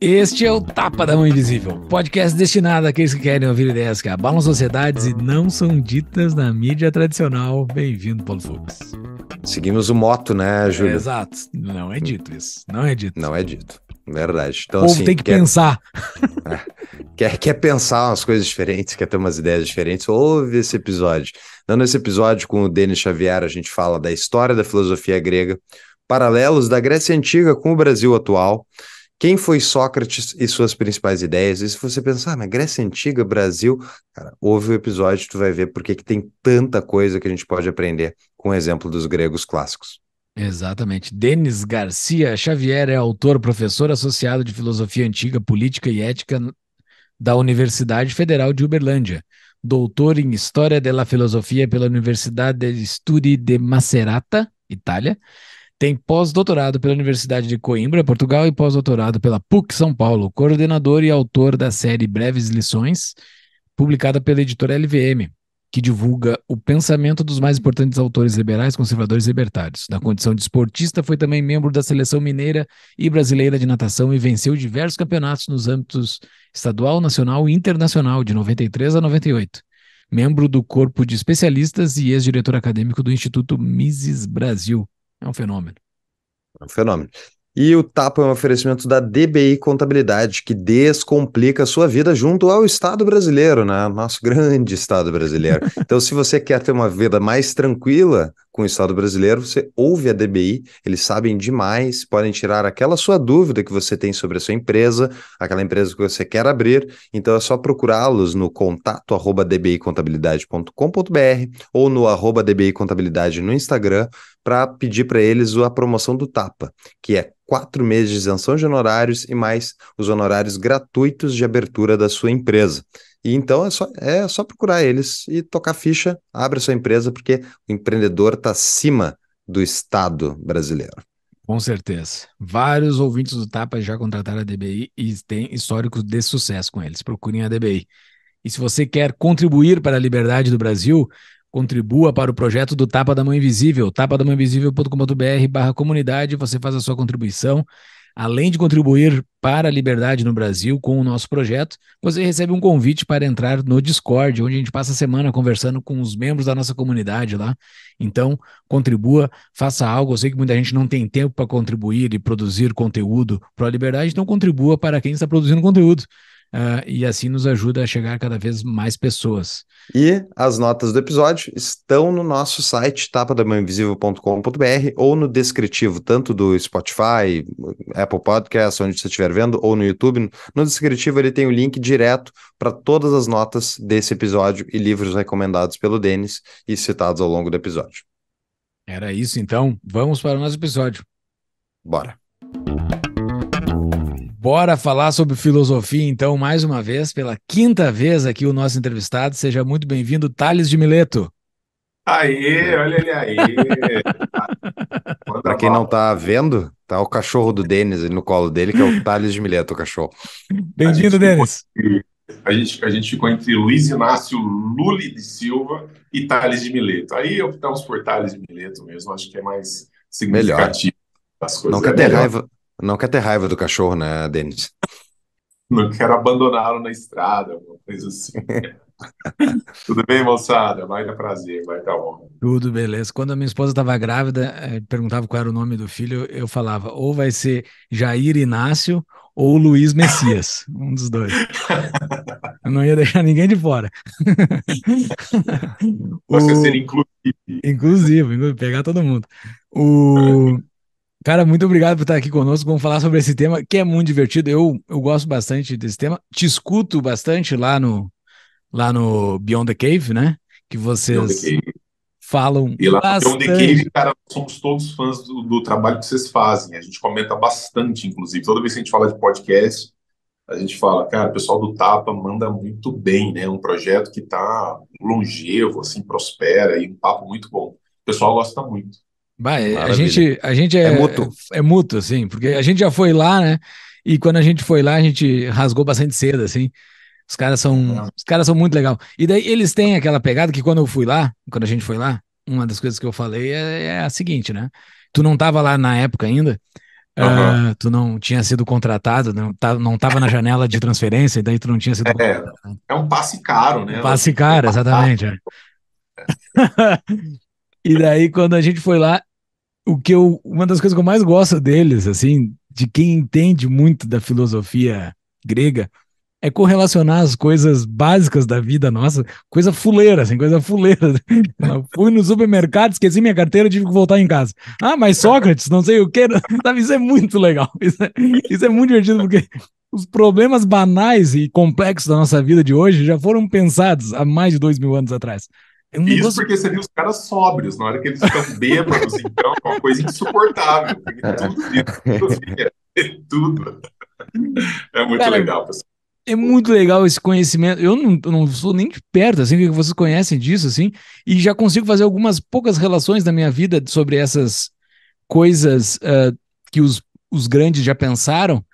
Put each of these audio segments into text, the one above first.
Este é o Tapa da Mão Invisível, podcast destinado àqueles que querem ouvir ideias que abalam sociedades e não são ditas na mídia tradicional. Bem-vindo, Paulo Fux. Seguimos o moto, né, Júlio? É, exato. Não é dito isso. Não é dito. Não é dito. Verdade. Então, o povo assim, tem que quer... pensar. É. Quer, quer pensar umas coisas diferentes, quer ter umas ideias diferentes, ouve esse episódio. Então, nesse episódio com o Denis Xavier, a gente fala da história da filosofia grega, paralelos da Grécia Antiga com o Brasil atual, quem foi Sócrates e suas principais ideias? E se você pensar, ah, na Grécia Antiga, Brasil, cara, ouve o episódio, tu vai ver porque que tem tanta coisa que a gente pode aprender com o exemplo dos gregos clássicos. Exatamente. Denis Garcia Xavier é autor, professor associado de Filosofia Antiga, Política e Ética da Universidade Federal de Uberlândia. Doutor em História della Filosofia pela Universidade de Studi de Macerata, Itália tem pós-doutorado pela Universidade de Coimbra, Portugal, e pós-doutorado pela PUC São Paulo, coordenador e autor da série Breves Lições, publicada pela editora LVM, que divulga o pensamento dos mais importantes autores liberais, conservadores e libertários. Na condição de esportista, foi também membro da seleção mineira e brasileira de natação e venceu diversos campeonatos nos âmbitos estadual, nacional e internacional, de 93 a 98. Membro do corpo de especialistas e ex-diretor acadêmico do Instituto Mises Brasil. É um fenômeno. É um fenômeno. E o Tapa é um oferecimento da DBI Contabilidade, que descomplica a sua vida junto ao Estado brasileiro, né? Nosso grande Estado brasileiro. Então, se você quer ter uma vida mais tranquila com o Estado brasileiro, você ouve a DBI, eles sabem demais, podem tirar aquela sua dúvida que você tem sobre a sua empresa, aquela empresa que você quer abrir. Então, é só procurá-los no contato arroba dbicontabilidade.com.br ou no arroba DBI Contabilidade no Instagram para pedir para eles a promoção do Tapa, que é quatro meses de isenção de honorários e mais os honorários gratuitos de abertura da sua empresa. E então é só, é só procurar eles e tocar ficha, abre a sua empresa, porque o empreendedor está acima do Estado brasileiro. Com certeza. Vários ouvintes do Tapa já contrataram a DBI e têm históricos de sucesso com eles. Procurem a DBI. E se você quer contribuir para a liberdade do Brasil, Contribua para o projeto do Tapa da Mãe Invisível, tapadamãeinvisível.com.br barra comunidade, você faz a sua contribuição. Além de contribuir para a liberdade no Brasil com o nosso projeto, você recebe um convite para entrar no Discord, onde a gente passa a semana conversando com os membros da nossa comunidade lá. Então, contribua, faça algo. Eu sei que muita gente não tem tempo para contribuir e produzir conteúdo para a liberdade, então contribua para quem está produzindo conteúdo uh, e assim nos ajuda a chegar cada vez mais pessoas. E as notas do episódio estão no nosso site tapadamãoinvisível.com.br ou no descritivo, tanto do Spotify, Apple Podcasts, onde você estiver vendo, ou no YouTube. No descritivo ele tem o link direto para todas as notas desse episódio e livros recomendados pelo Denis e citados ao longo do episódio. Era isso então, vamos para o nosso episódio. Bora. Bora falar sobre filosofia, então, mais uma vez, pela quinta vez aqui o nosso entrevistado. Seja muito bem-vindo, Thales de Mileto. Aê, olha ele aí. Para quem não tá vendo, tá o cachorro do Denis no colo dele, que é o Thales de Mileto, o cachorro. Bem-vindo, Denis. A gente, a gente ficou entre Luiz Inácio Lully de Silva e Thales de Mileto. Aí optamos por Thales de Mileto mesmo, acho que é mais significativo. Melhor. Não quer ter raiva, não quer ter raiva do cachorro, né, Denis? Não quero abandoná-lo na estrada, uma coisa assim. Tudo bem, moçada? Vai dar prazer, vai dar honra. Tudo beleza. Quando a minha esposa estava grávida, eh, perguntava qual era o nome do filho, eu falava ou vai ser Jair Inácio ou Luiz Messias, um dos dois. Eu não ia deixar ninguém de fora. Você o... ser inclusivo. Inclusive, pegar todo mundo. O... Cara, muito obrigado por estar aqui conosco. Vamos falar sobre esse tema que é muito divertido. Eu, eu gosto bastante desse tema. Te escuto bastante lá no, lá no Beyond the Cave, né? Que vocês falam e lá bastante. Beyond the Cave, cara, somos todos fãs do, do, trabalho que vocês fazem. A gente comenta bastante, inclusive. Toda vez que a gente fala de podcast, a gente fala, cara, o pessoal do Tapa manda muito bem, né? Um projeto que está longevo, assim, prospera e um papo muito bom. O pessoal gosta muito. Vai, a gente, a gente é, é mútuo. É, é mútuo, assim, porque a gente já foi lá, né? E quando a gente foi lá, a gente rasgou bastante cedo, assim. Os caras são, os caras são muito legal. E daí eles têm aquela pegada que quando eu fui lá, quando a gente foi lá, uma das coisas que eu falei é, é a seguinte, né? Tu não tava lá na época ainda, uhum. uh, tu não tinha sido contratado, não, tá, não tava na janela de transferência, e daí tu não tinha sido é, é um passe caro, né? Um passe caro, exatamente. É. e daí, quando a gente foi lá, o que eu, uma das coisas que eu mais gosto deles, assim, de quem entende muito da filosofia grega, é correlacionar as coisas básicas da vida nossa, coisa fuleira, assim, coisa fuleira. Eu fui no supermercado, esqueci minha carteira, tive que voltar em casa. Ah, mas Sócrates, não sei o que? Isso é muito legal. Isso é, isso é muito divertido, porque os problemas banais e complexos da nossa vida de hoje já foram pensados há mais de dois mil anos atrás. É um Isso negócio... porque você viu os caras sóbrios, na hora que eles ficam bêbados, então é uma coisa insuportável. Tudo isso, tudo. É muito Cara, legal, pessoal. É muito legal esse conhecimento. Eu não, não sou nem de perto, assim, que vocês conhecem disso, assim, e já consigo fazer algumas poucas relações da minha vida sobre essas coisas uh, que os, os grandes já pensaram,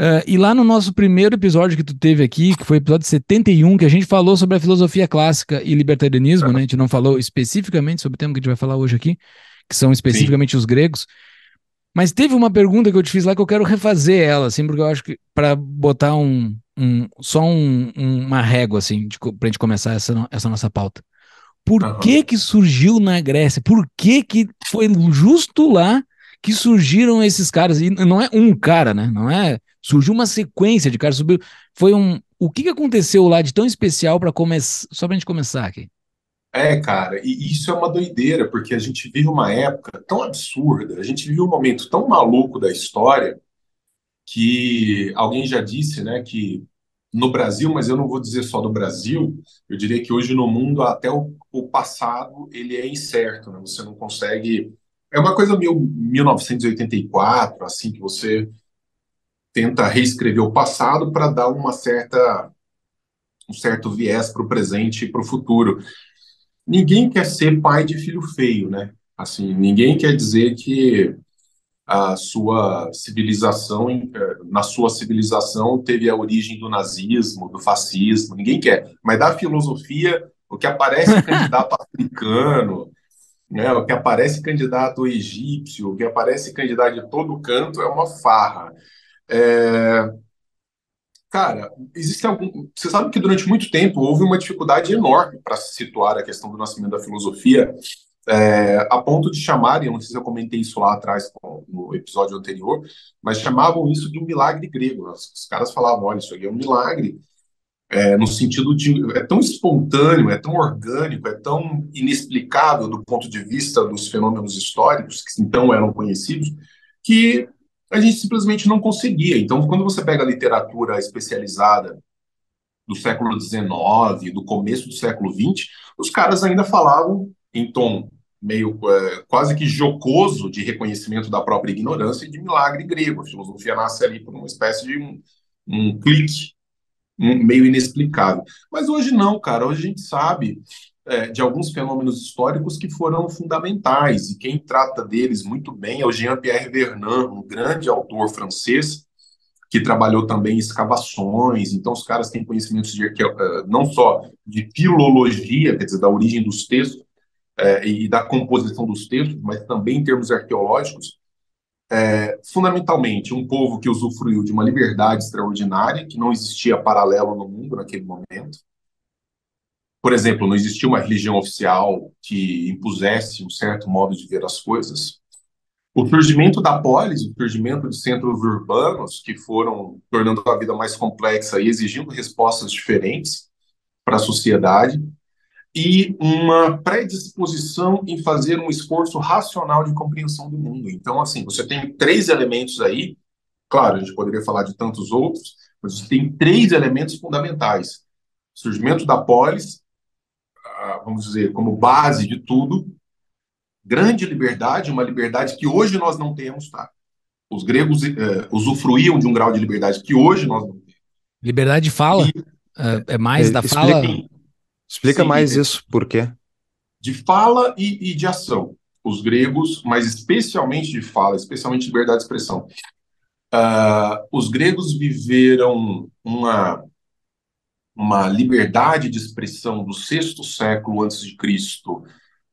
Uh, e lá no nosso primeiro episódio que tu teve aqui, que foi o episódio 71, que a gente falou sobre a filosofia clássica e libertarianismo, né? A gente não falou especificamente sobre o tema que a gente vai falar hoje aqui, que são especificamente Sim. os gregos. Mas teve uma pergunta que eu te fiz lá que eu quero refazer ela, assim, porque eu acho que para botar um, um só um, uma régua, assim, de, pra gente começar essa, essa nossa pauta. Por uhum. que que surgiu na Grécia? Por que que foi justo lá que surgiram esses caras? E não é um cara, né? Não é Surgiu uma sequência de caras, subiu. Foi um. O que, que aconteceu lá de tão especial para começar? Só para a gente começar aqui. É, cara, e isso é uma doideira, porque a gente vive uma época tão absurda, a gente vive um momento tão maluco da história que alguém já disse, né, que no Brasil, mas eu não vou dizer só do Brasil, eu diria que hoje no mundo até o, o passado ele é incerto, né? Você não consegue. É uma coisa meio 1984, assim, que você tenta reescrever o passado para dar uma certa um certo viés para o presente e para o futuro. Ninguém quer ser pai de filho feio, né? Assim, ninguém quer dizer que a sua civilização, na sua civilização, teve a origem do nazismo, do fascismo, ninguém quer. Mas da filosofia, o que aparece candidato africano, né, o que aparece candidato egípcio, o que aparece candidato de todo canto é uma farra. É... Cara, existe algum. Você sabe que durante muito tempo houve uma dificuldade enorme para situar a questão do nascimento da filosofia, é, a ponto de chamarem, não sei se eu comentei isso lá atrás no episódio anterior, mas chamavam isso de um milagre grego. Os caras falavam: olha, isso aqui é um milagre, é, no sentido de. É tão espontâneo, é tão orgânico, é tão inexplicável do ponto de vista dos fenômenos históricos, que então eram conhecidos, que a gente simplesmente não conseguia. Então, quando você pega a literatura especializada do século XIX, do começo do século XX, os caras ainda falavam em tom meio é, quase que jocoso de reconhecimento da própria ignorância e de milagre grego. A filosofia nasce ali por uma espécie de um, um clique um, meio inexplicável. Mas hoje não, cara. Hoje a gente sabe é, de alguns fenômenos históricos que foram fundamentais, e quem trata deles muito bem é o Jean-Pierre Vernant, um grande autor francês, que trabalhou também em escavações, então os caras têm conhecimentos de, é, não só de filologia, quer dizer, da origem dos textos, é, e da composição dos textos, mas também em termos arqueológicos, é, fundamentalmente um povo que usufruiu de uma liberdade extraordinária, que não existia paralelo no mundo naquele momento, por exemplo, não existia uma religião oficial que impusesse um certo modo de ver as coisas. O surgimento da polis, o surgimento de centros urbanos que foram tornando a vida mais complexa e exigindo respostas diferentes para a sociedade, e uma predisposição em fazer um esforço racional de compreensão do mundo. Então, assim, você tem três elementos aí, claro, a gente poderia falar de tantos outros, mas você tem três elementos fundamentais: surgimento da polis, vamos dizer, como base de tudo, grande liberdade, uma liberdade que hoje nós não temos, tá? Os gregos é, usufruíam de um grau de liberdade que hoje nós não temos. Liberdade de fala? E, é, é, mais é, da fala? Explica sim, mais isso, por quê? De fala e, e, de ação. os gregos, mas especialmente de fala, especialmente de liberdade de expressão, uh, os gregos viveram uma, uma liberdade de expressão do sexto século antes de Cristo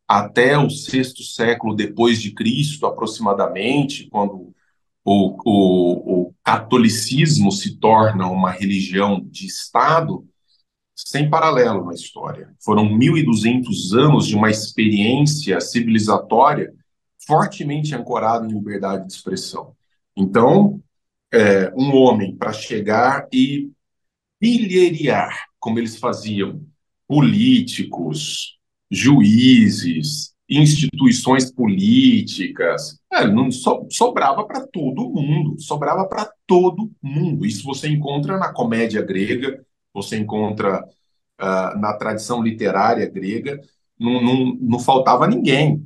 até o sexto século depois de Cristo, aproximadamente, quando o, o, o catolicismo se torna uma religião de Estado, sem paralelo na história. Foram 1.200 anos de uma experiência civilizatória fortemente ancorada em liberdade de expressão. Então, é, um homem para chegar e pilheriar, como eles faziam, políticos, juízes, instituições políticas, é, não so, sobrava para todo mundo, sobrava para todo mundo. Isso você encontra na comédia grega, você encontra uh, na tradição literária grega, não, não, não faltava ninguém.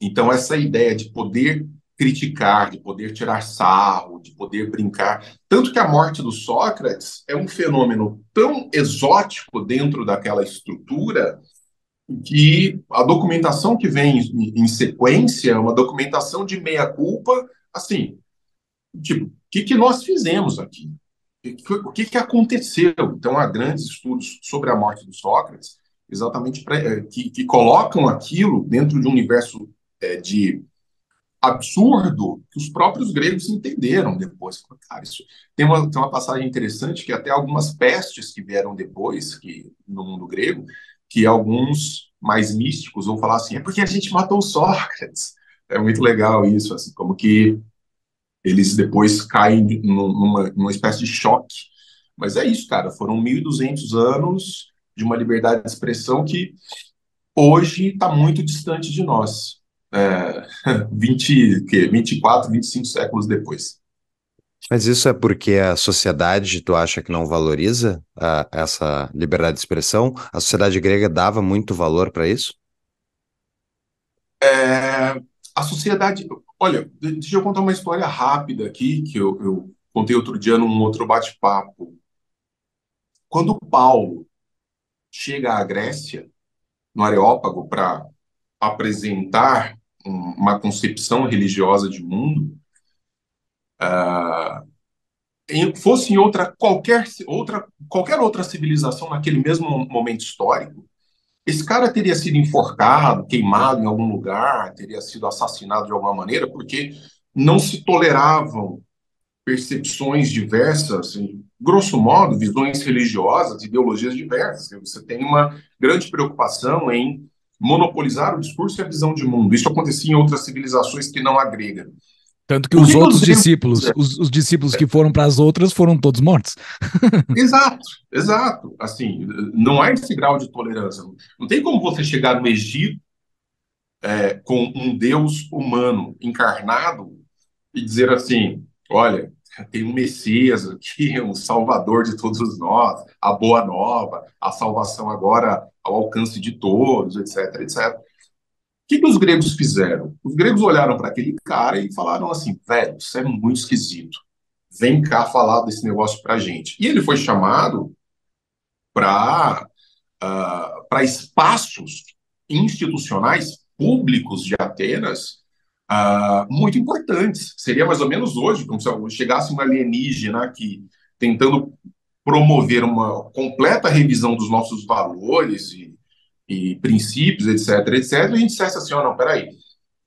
Então, essa ideia de poder criticar, de poder tirar sarro, de poder brincar. Tanto que a morte do Sócrates é um fenômeno tão exótico dentro daquela estrutura que a documentação que vem em sequência é uma documentação de meia-culpa, assim, tipo, o que, que nós fizemos aqui? o que, que aconteceu? Então, há grandes estudos sobre a morte do Sócrates, exatamente pra, é, que, que, colocam aquilo dentro de um universo é, de absurdo que os próprios gregos entenderam depois. Cara, isso tem uma, tem uma passagem interessante que até algumas pestes que vieram depois, que no mundo grego, que alguns mais místicos vão falar assim, é porque a gente matou Sócrates. É muito legal isso, assim, como que eles depois caem numa, numa espécie de choque. Mas é isso, cara, foram 1.200 anos de uma liberdade de expressão que hoje está muito distante de nós. É, 20, que, 24, 25 séculos depois. Mas isso é porque a sociedade, tu acha que não valoriza a, essa liberdade de expressão? A sociedade grega dava muito valor para isso? É, a sociedade, Olha, deixa eu contar uma história rápida aqui, que eu, eu contei outro dia num outro bate-papo. Quando Paulo chega à Grécia, no Areópago, para apresentar um, uma concepção religiosa de mundo, uh, fosse em outra qualquer, outra qualquer outra civilização naquele mesmo momento histórico, esse cara teria sido enforcado, queimado em algum lugar, teria sido assassinado de alguma maneira, porque não se toleravam percepções diversas, grosso modo, visões religiosas, ideologias diversas. Você tem uma grande preocupação em monopolizar o discurso e a visão de mundo. Isso acontecia em outras civilizações que não a grega. Tanto que os outros discípulos, os, os, discípulos é. que foram para as outras foram todos mortos. exato, exato. Assim, não há esse grau de tolerância. Não tem como você chegar no Egito é, com um Deus humano encarnado e dizer assim: olha, tem um Messias aqui, um Salvador de todos nós, a boa nova, a salvação agora ao alcance de todos, etc, etc que, que os gregos fizeram? Os gregos olharam para aquele cara e falaram assim: velho, isso é muito esquisito. Vem cá falar desse negócio para gente. E ele foi chamado para uh, ah, para espaços institucionais públicos de Atenas uh, muito importantes. Seria mais ou menos hoje, como se chegasse um alienígena aqui tentando promover uma completa revisão dos nossos valores e e princípios, etc, etc, a gente dissesse assim, ó, oh, não, peraí,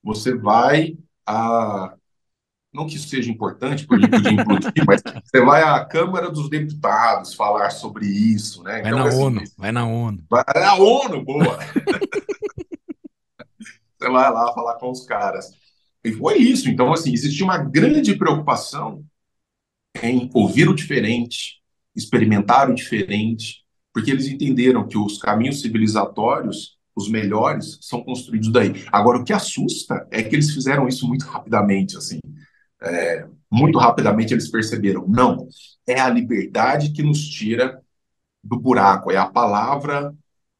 você vai a... Não que isso seja importante, por podia implodir, mas você vai à Câmara dos Deputados falar sobre isso, né? Vai então, na assim, ONU, vai na ONU. Vai na ONU, boa! você vai lá falar com os caras. E foi isso. Então, assim, existia uma grande preocupação em ouvir o diferente, experimentar o diferente, porque eles entenderam que os caminhos civilizatórios, os melhores, são construídos daí. Agora, o que assusta é que eles fizeram isso muito rapidamente, assim. É, muito rapidamente eles perceberam, não, é a liberdade que nos tira do buraco, é a palavra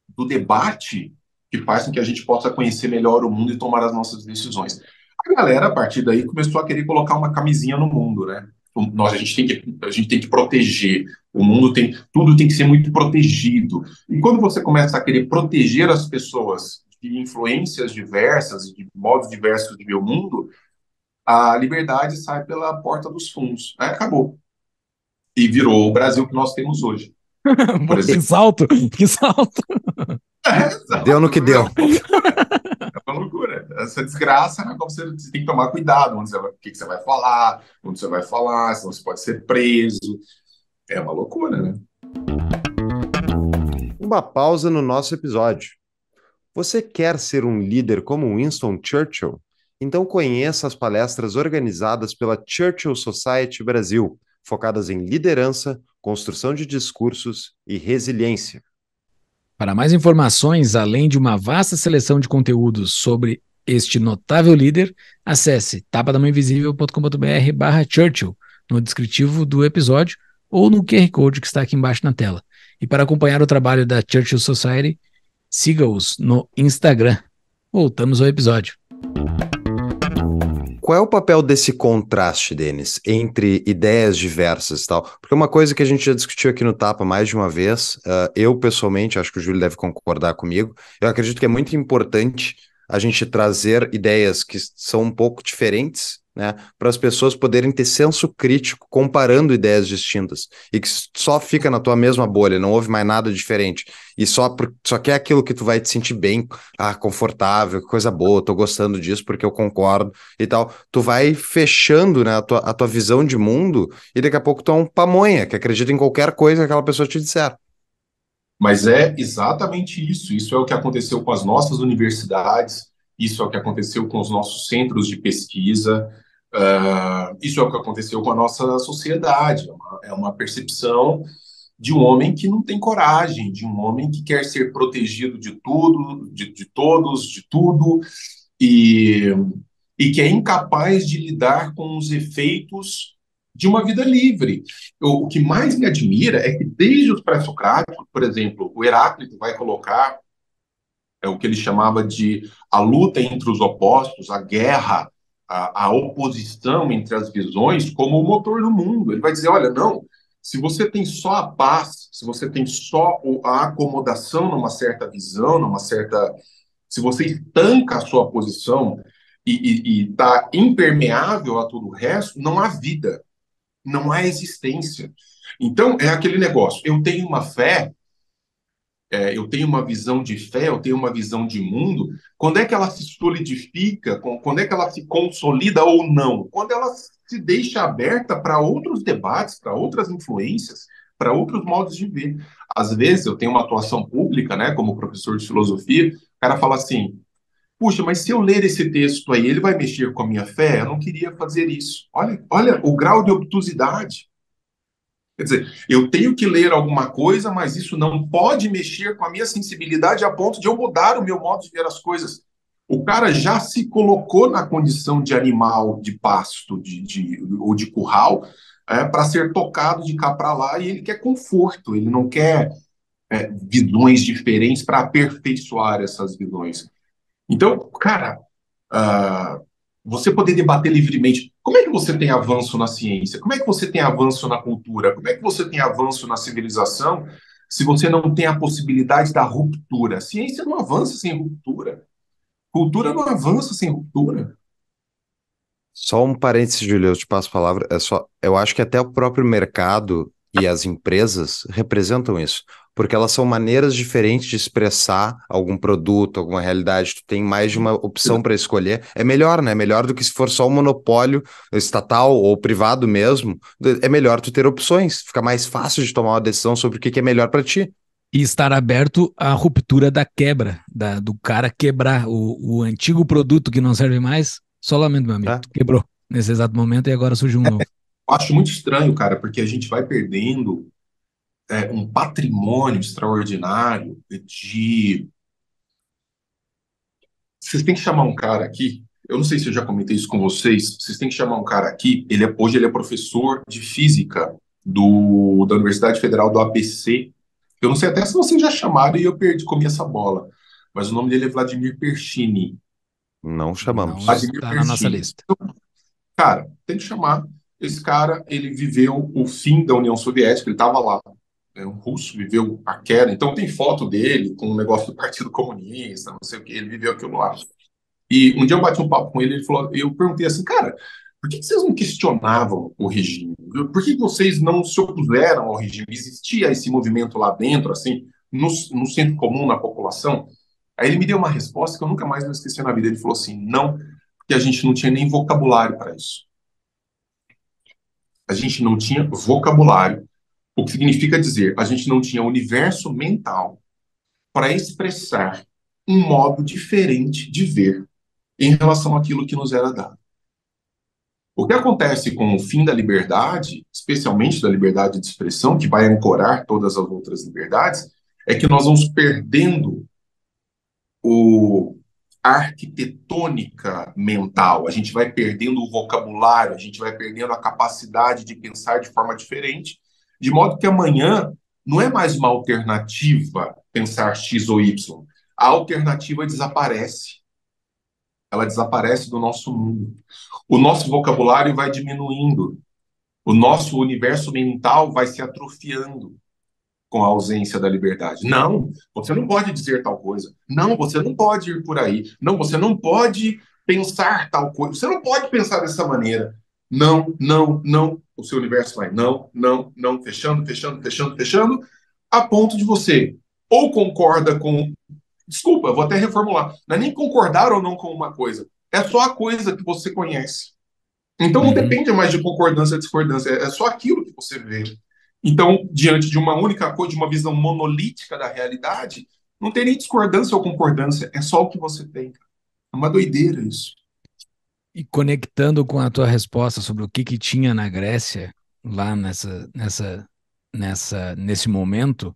do debate que faz com que a gente possa conhecer melhor o mundo e tomar as nossas decisões. A galera, a partir daí, começou a querer colocar uma camisinha no mundo, né? nós a gente tem que a gente tem que proteger o mundo tem tudo tem que ser muito protegido e quando você começa a querer proteger as pessoas de influências diversas, de modos diversos de ver o mundo, a liberdade sai pela porta dos fundos. Aí acabou. E virou o Brasil que nós temos hoje. que salto! Que salto! É, deu no que deu. Uma loucura. Essa desgraça, né, você, você, tem que tomar cuidado onde vai, o que, que você vai falar, onde você vai falar, senão você pode ser preso. É uma loucura, né? Uma pausa no nosso episódio. Você quer ser um líder como Winston Churchill? Então conheça as palestras organizadas pela Churchill Society Brasil, focadas em liderança, construção de discursos e resiliência. Para mais informações, além de uma vasta seleção de conteúdos sobre este notável líder, acesse tapadamainvisível.com.br barra Churchill no descritivo do episódio ou no QR Code que está aqui embaixo na tela. E para acompanhar o trabalho da Churchill Society, siga-os no Instagram. Voltamos ao episódio qual é o papel desse contraste, Denis, entre ideias diversas e tal? Porque uma coisa que a gente já discutiu aqui no Tapa mais de uma vez, uh, eu pessoalmente, acho que o Júlio deve concordar comigo, eu acredito que é muito importante a gente trazer ideias que são um pouco diferentes né, para as pessoas poderem ter senso crítico comparando ideias distintas e que só fica na tua mesma bolha, não houve mais nada diferente e só só quer aquilo que tu vai te sentir bem, ah, confortável, coisa boa, tô gostando disso porque eu concordo e tal. Tu vai fechando, né, a tua, a tua visão de mundo e daqui a pouco tu é um pamonha que acredita em qualquer coisa que aquela pessoa te disser. Mas é exatamente isso. Isso é o que aconteceu com as nossas universidades, isso é o que aconteceu com os nossos centros de pesquisa, Uh, isso é o que aconteceu com a nossa sociedade, é uma, é uma, percepção de um homem que não tem coragem, de um homem que quer ser protegido de tudo, de, de todos, de tudo, e, e que é incapaz de lidar com os efeitos de uma vida livre. O, o que mais me admira é que desde os pré-socráticos, por exemplo, o Heráclito vai colocar é o que ele chamava de a luta entre os opostos, a guerra a, a oposição entre as visões como o motor do mundo. Ele vai dizer: olha, não, se você tem só a paz, se você tem só a acomodação numa certa visão, numa certa. Se você estanca a sua posição e está impermeável a todo o resto, não há vida, não há existência. Então, é aquele negócio: eu tenho uma fé é, eu tenho uma visão de fé, eu tenho uma visão de mundo, quando é que ela se solidifica, quando é que ela se consolida ou não? Quando ela se deixa aberta para outros debates, para outras influências, para outros modos de ver. Às vezes eu tenho uma atuação pública, né, como professor de filosofia, o cara fala assim: puxa, mas se eu ler esse texto aí, ele vai mexer com a minha fé? Eu não queria fazer isso. Olha, olha o grau de obtusidade. Quer dizer, eu tenho que ler alguma coisa, mas isso não pode mexer com a minha sensibilidade a ponto de eu mudar o meu modo de ver as coisas. O cara já se colocou na condição de animal de pasto de, de ou de curral é, para ser tocado de cá para lá e ele quer conforto, ele não quer é, visões diferentes para aperfeiçoar essas visões. Então, cara, uh, você poder debater livremente. Como é que você tem avanço na ciência? Como é que você tem avanço na cultura? Como é que você tem avanço na civilização se você não tem a possibilidade da ruptura? A ciência não avança sem ruptura. Cultura não avança sem ruptura. Só um parênteses, Júlio, eu te passo a palavra. É só, eu acho que até o próprio mercado e as empresas representam isso porque elas são maneiras diferentes de expressar algum produto, alguma realidade. Tu tem mais de uma opção para escolher. É melhor, né? É melhor do que se for só um monopólio estatal ou privado mesmo. É melhor tu ter opções. Fica mais fácil de tomar uma decisão sobre o que, é melhor para ti. E estar aberto à ruptura da quebra, da, do cara quebrar o, o antigo produto que não serve mais. Só lamento, meu amigo. É. quebrou nesse exato momento e agora surgiu um é. novo. acho muito estranho, cara, porque a gente vai perdendo é, um patrimônio extraordinário de. Vocês têm que chamar um cara aqui. Eu não sei se eu já comentei isso com vocês. Vocês têm que chamar um cara aqui. Ele é, hoje ele é professor de física do, da Universidade Federal do ABC. Eu não sei até se vocês já chamaram e eu perdi, comi essa bola. Mas o nome dele é Vladimir Perchini. Não chamamos. Está na nossa lista. Então, cara, tem que chamar. Esse cara, ele viveu o fim da União Soviética, ele estava lá é um russo, viveu a queda. Então tem foto dele com o um negócio do Partido Comunista, não sei o que, ele viveu aquilo lá. E um dia eu bati um papo com ele, ele falou, eu perguntei assim, cara, por que vocês não questionavam o regime? Por que vocês não se opuseram ao regime? Existia esse movimento lá dentro, assim, no, no centro comum, na população? Aí ele me deu uma resposta que eu nunca mais vou esquecer na vida. Ele falou assim: não, porque a gente não tinha nem vocabulário para isso. A gente não tinha vocabulário, o que significa dizer, a gente não tinha universo mental para expressar um modo diferente de ver em relação àquilo que nos era dado. O que acontece com o fim da liberdade, especialmente da liberdade de expressão, que vai ancorar todas as outras liberdades, é que nós vamos perdendo o a arquitetônica mental, a gente vai perdendo o vocabulário, a gente vai perdendo a capacidade de pensar de forma diferente, de modo que amanhã não é mais uma alternativa pensar X ou Y. A alternativa desaparece. Ela desaparece do nosso mundo. O nosso vocabulário vai diminuindo. O nosso universo mental vai se atrofiando com a ausência da liberdade. Não, você não pode dizer tal coisa. Não, você não pode ir por aí. Não, você não pode pensar tal coisa. Você não pode pensar dessa maneira. Não, não, não. O seu universo vai não, não, não, fechando, fechando, fechando, fechando, a ponto de você ou concorda com. Desculpa, vou até reformular. Não é nem concordar ou não com uma coisa. É só a coisa que você conhece. Então não uhum. depende mais de concordância ou discordância. É só aquilo que você vê. Então, diante de uma única coisa, de uma visão monolítica da realidade, não tem nem discordância ou concordância, é só o que você tem. É uma doideira isso. E conectando com a tua resposta sobre o que, que tinha na Grécia, lá nessa, nessa, nessa, nesse momento,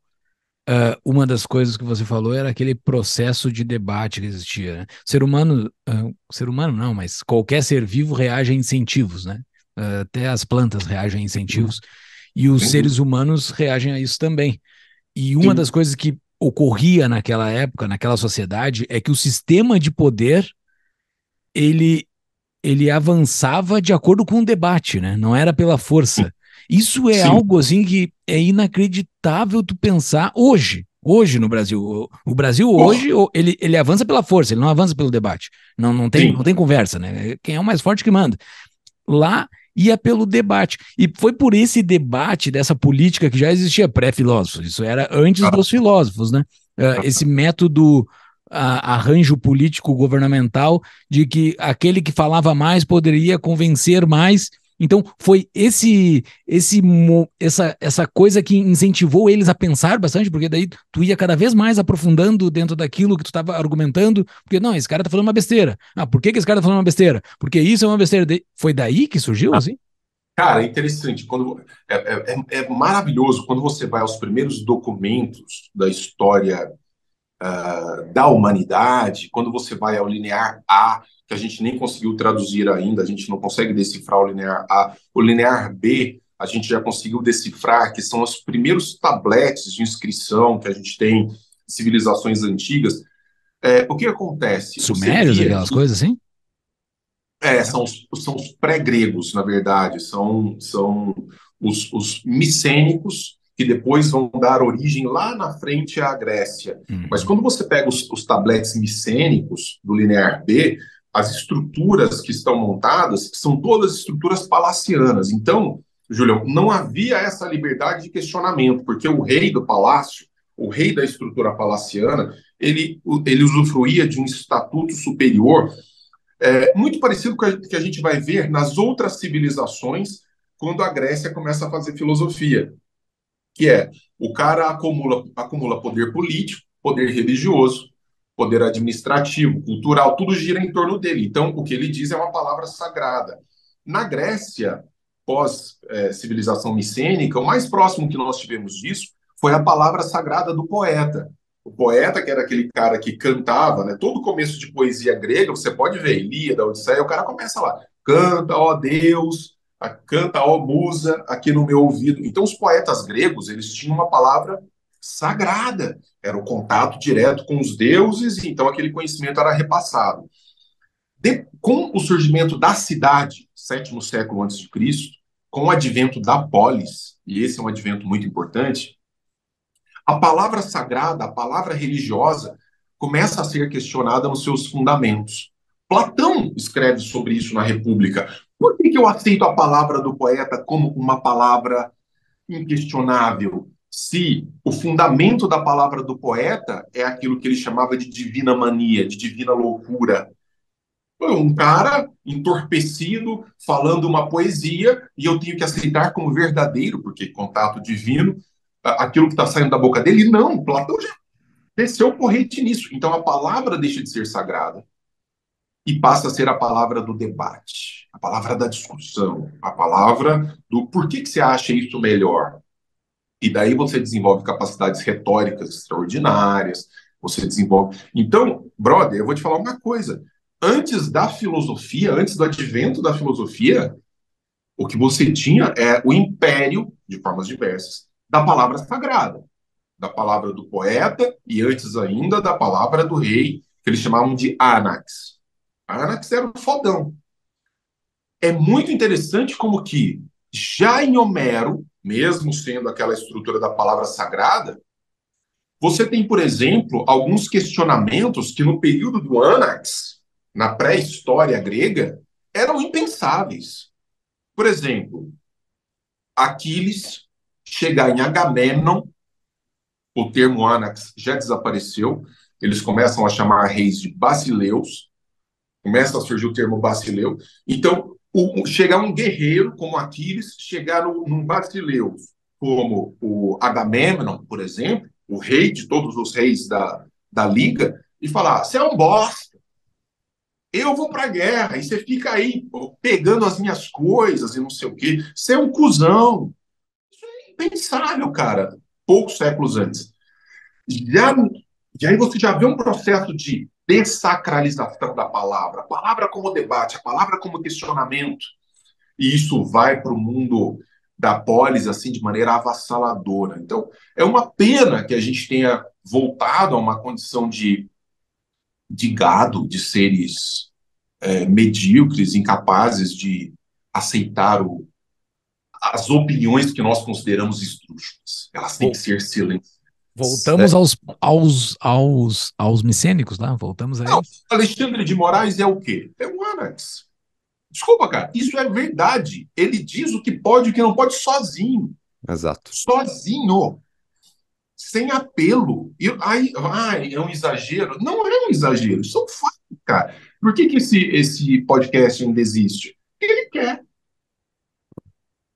uh, uma das coisas que você falou era aquele processo de debate que existia. Né? Ser humano, uh, ser humano não, mas qualquer ser vivo reage a incentivos, né? Uh, até as plantas reagem a incentivos. Uhum. E os seres humanos reagem a isso também. E uma Sim. das coisas que ocorria naquela época, naquela sociedade, é que o sistema de poder ele ele avançava de acordo com o debate, né? Não era pela força. Isso é Sim. algo assim que é inacreditável tu pensar hoje. Hoje no Brasil, o Brasil hoje ele, ele avança pela força, ele não avança pelo debate. Não, não tem não tem conversa, né? Quem é o mais forte que manda. Lá ia pelo debate. E foi por esse debate dessa política que já existia pré-filósofos, isso era antes dos filósofos, né? Uh, esse método arranjo político governamental de que aquele que falava mais poderia convencer mais então foi esse esse essa essa coisa que incentivou eles a pensar bastante, porque daí tu ia cada vez mais aprofundando dentro daquilo que tu estava argumentando, porque não, esse cara tá falando uma besteira. Ah, por que, que esse cara tá falando uma besteira? Porque isso é uma besteira. Foi daí que surgiu, ah. assim? Cara, é interessante. Quando, é, é, é, é, maravilhoso quando você vai aos primeiros documentos da história uh, da humanidade, quando você vai ao linear A, que a gente nem conseguiu traduzir ainda, a gente não consegue decifrar o linear A. O linear B, a gente já conseguiu decifrar, que são os primeiros tabletes de inscrição que a gente tem em civilizações antigas. É, o que acontece? Sumérios, aquelas que, coisas assim? É, são os, são os pré-gregos, na verdade, são, são os, os micênicos que depois vão dar origem lá na frente à Grécia. Uhum. Mas quando você pega os, os tabletes micênicos do linear B, as estruturas que estão montadas são todas estruturas palacianas. Então, Julião, não havia essa liberdade de questionamento, porque o rei do palácio, o rei da estrutura palaciana, ele, ele usufruía de um estatuto superior é, muito parecido com o que a gente vai ver nas outras civilizações quando a Grécia começa a fazer filosofia, que é o cara acumula, acumula poder político, poder religioso, poder administrativo, cultural, tudo gira em torno dele. Então, o que ele diz é uma palavra sagrada. Na Grécia, pós-civilização é, micênica, o mais próximo que nós tivemos disso foi a palavra sagrada do poeta. O poeta, que era aquele cara que cantava, né? Todo começo de poesia grega, você pode ver, Ilíada, Odisseia, o cara começa lá, canta, ó Deus, canta, ó musa, aqui no meu ouvido. Então, os poetas gregos, eles tinham uma palavra sagrada. Era o contato direto com os deuses, e então aquele conhecimento era repassado. De, com o surgimento da cidade, sétimo século antes de Cristo, com o advento da polis, e esse é um advento muito importante, A palavra sagrada, a palavra religiosa, começa a ser questionada nos seus fundamentos. Platão escreve sobre isso na República. Por que, que eu aceito a palavra do poeta como uma palavra inquestionável? Se o fundamento da palavra do poeta é aquilo que ele chamava de divina mania, de divina loucura. Um cara entorpecido falando uma poesia e eu tenho que aceitar como verdadeiro, porque contato divino, aquilo que está saindo da boca dele. Não, Platão já desceu o corrente nisso. Então a palavra deixa de ser sagrada e passa a ser a palavra do debate, palavra da discussão, a palavra do por que, que você acha isso melhor. E daí você desenvolve capacidades retóricas extraordinárias, você desenvolve. Então, brother, eu vou te falar uma coisa. Antes da filosofia, antes do advento da filosofia, o que você tinha é o império, de formas diversas, da palavra sagrada, da palavra do poeta e antes ainda da palavra do rei, que eles chamavam de Anax. Anax era um fodão. É muito interessante como que já em Homero, mesmo sendo aquela estrutura da palavra sagrada, você tem, por exemplo, alguns questionamentos que no período do Anax, na pré-história grega, eram impensáveis. Por exemplo, Aquiles chegar em Agamemnon, o termo Anax já desapareceu, eles começam a chamar reis de basileus, começa a surgir o termo basileu. Então, o, chegar um guerreiro como Aquiles, chegar no, num basileu como o Agamemnon, por exemplo, o rei de todos os reis da, da liga, e falar: você é um bosta. Eu vou para a guerra e você fica aí pegando as minhas coisas e não sei o quê. Você é um cuzão. Isso é impensável, cara. Poucos séculos antes. Já, e aí você já vê um processo de dessacralização da palavra, a palavra como debate, a palavra como questionamento. E isso vai para o mundo da polis assim de maneira avassaladora. Então, é uma pena que a gente tenha voltado a uma condição de, de gado, de seres é, medíocres, incapazes de aceitar o, as opiniões que nós consideramos estrúxulas. Elas têm que ser silenciadas. Voltamos aos, aos, aos, aos micênicos lá, voltamos aí. Alexandre de Moraes é o quê? É um Anax. Desculpa, cara, isso é verdade. Ele diz o que pode e o que não pode sozinho. Exato. Sozinho. Sem apelo. E, ai, ai, é um exagero. Não é um exagero, isso é um fato, cara. Por que, que esse, esse podcast ainda existe? Ele quer.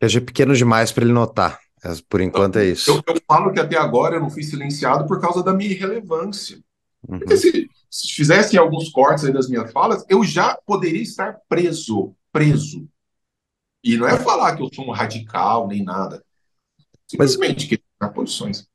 é pequeno demais para ele notar. É, por enquanto é isso. Eu, eu, falo que até agora eu não fui silenciado por causa da minha irrelevância. Uhum. Porque se, se fizessem alguns cortes aí das minhas falas, eu já poderia estar preso. Preso. E não é falar que eu sou um radical nem nada. Simplesmente Mas... que posições.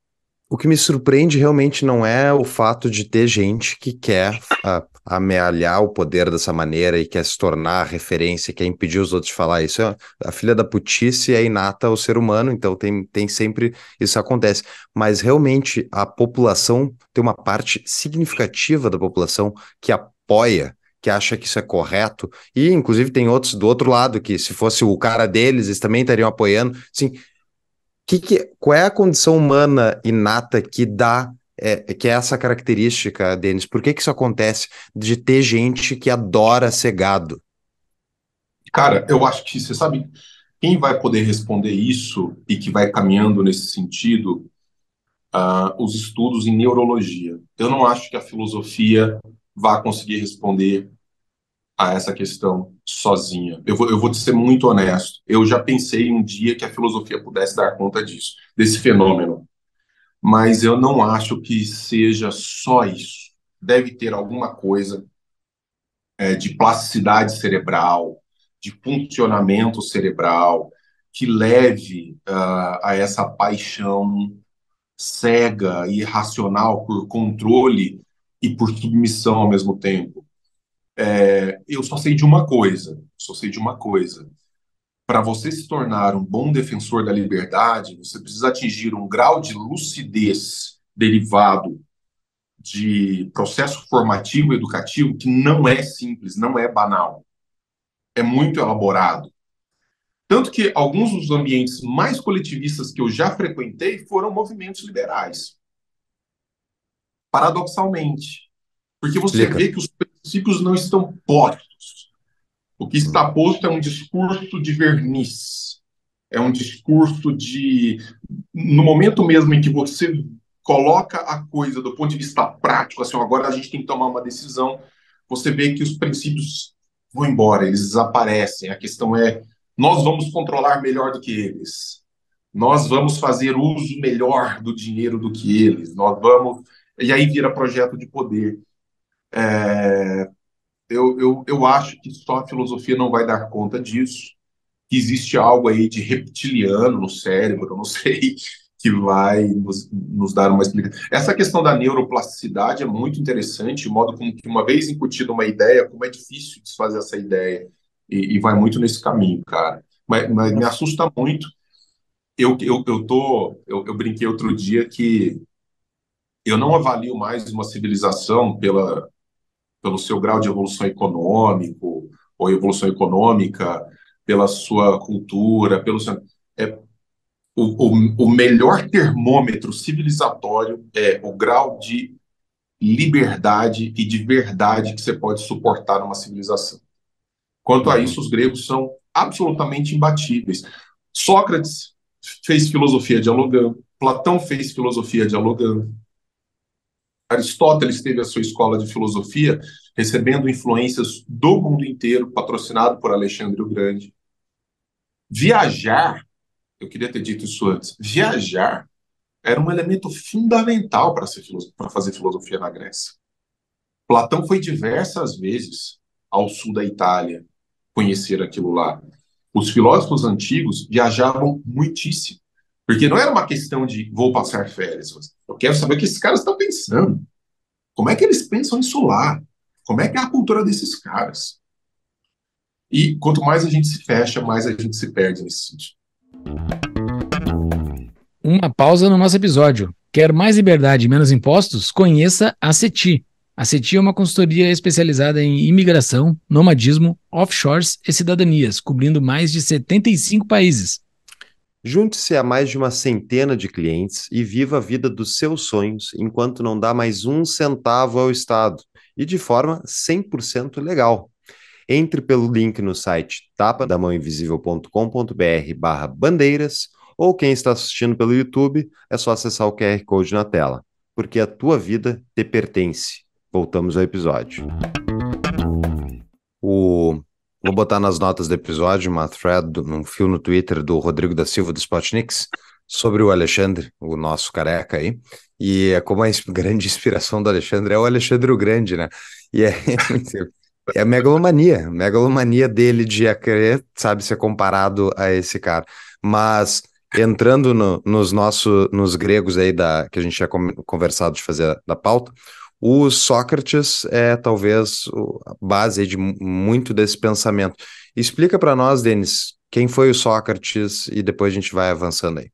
O que me surpreende realmente não é o fato de ter gente que quer uh, amealhar o poder dessa maneira e quer se tornar referência, quer impedir os outros de falar isso. É, a filha da putice é inata ao ser humano, então tem, tem sempre isso acontece. Mas realmente a população tem uma parte significativa da população que apoia que acha que isso é correto, e inclusive tem outros do outro lado que se fosse o cara deles, eles também estariam apoiando. Sim, que que, qual é a condição humana inata que dá é, que é essa característica, Denis? Por que, que isso acontece de ter gente que adora ser gado? Cara, eu acho que você sabe quem vai poder responder isso e que vai caminhando nesse sentido, uh, os estudos em neurologia. Eu não acho que a filosofia vá conseguir responder a essa questão sozinha. Eu vou, eu vou ser muito honesto. Eu já pensei um dia que a filosofia pudesse dar conta disso, desse fenômeno. Mas eu não acho que seja só isso. Deve ter alguma coisa é, de plasticidade cerebral, de funcionamento cerebral, que leve uh, a essa paixão cega e irracional por controle e por submissão ao mesmo tempo. É, eu só sei de uma coisa, só sei de uma coisa. Para você se tornar um bom defensor da liberdade, você precisa atingir um grau de lucidez derivado de processo formativo educativo que não é simples, não é banal. É muito elaborado. Tanto que alguns dos ambientes mais coletivistas que eu já frequentei foram movimentos liberais. Paradoxalmente. Porque você Explica. vê que os princípios não estão postos. O que está posto é um discurso de verniz. É um discurso de. No momento mesmo em que você coloca a coisa do ponto de vista prático, assim, agora a gente tem que tomar uma decisão, você vê que os princípios vão embora, eles desaparecem. A questão é: nós vamos controlar melhor do que eles. Nós vamos fazer uso melhor do dinheiro do que eles. Nós vamos. E aí vira projeto de poder. É... Eu, eu, eu acho que só a filosofia não vai dar conta disso. Que existe algo aí de reptiliano no cérebro, eu não sei que vai nos, nos, dar uma explicação. Essa questão da neuroplasticidade é muito interessante, o modo como que uma vez incutida uma ideia, como é difícil desfazer essa ideia, e, e vai muito nesse caminho, cara. Mas, mas me assusta muito. Eu, eu, eu, tô, eu, eu brinquei outro dia que eu não avalio mais uma civilização pela, pelo seu grau de evolução econômico, ou evolução econômica, pela sua cultura, pelo seu... É, o, o, o melhor termômetro civilizatório é o grau de liberdade e de verdade que você pode suportar numa civilização. Quanto a isso, os gregos são absolutamente imbatíveis. Sócrates fez filosofia dialogando, Platão fez filosofia dialogando, Aristóteles teve a sua escola de filosofia recebendo influências do mundo inteiro, patrocinado por Alexandre o Grande. Viajar eu queria ter dito isso antes. Viajar era um elemento fundamental para fazer filosofia na Grécia. Platão foi diversas vezes ao sul da Itália conhecer aquilo lá. Os filósofos antigos viajavam muitíssimo, porque não era uma questão de vou passar férias. Quero saber o que esses caras estão pensando. Como é que eles pensam isso lá? Como é que é a cultura desses caras? E quanto mais a gente se fecha, mais a gente se perde nesse sentido. Uma pausa no nosso episódio. Quer mais liberdade e menos impostos? Conheça a CETI. A CETI é uma consultoria especializada em imigração, nomadismo, offshores e cidadanias, cobrindo mais de 75 países. Junte-se a mais de uma centena de clientes e viva a vida dos seus sonhos enquanto não dá mais um centavo ao Estado e de forma 100% legal. Entre pelo link no site tapadamãoinvisível.com.br barra bandeiras ou quem está assistindo pelo YouTube, é só acessar o QR Code na tela, porque a tua vida te pertence. Voltamos ao episódio. O... Vou botar nas notas do episódio uma thread, num fio no Twitter do Rodrigo da Silva do Spotniks sobre o Alexandre, o nosso careca aí. E é como a grande inspiração do Alexandre é o Alexandre o Grande, né? E é, é a megalomania, a megalomania dele de querer, sabe, ser comparado a esse cara. Mas entrando no, nos nossos, nos gregos aí da que a gente tinha conversado de fazer da pauta, o Sócrates é talvez a base de muito desse pensamento. Explica para nós, Denis, quem foi o Sócrates e depois a gente vai avançando aí.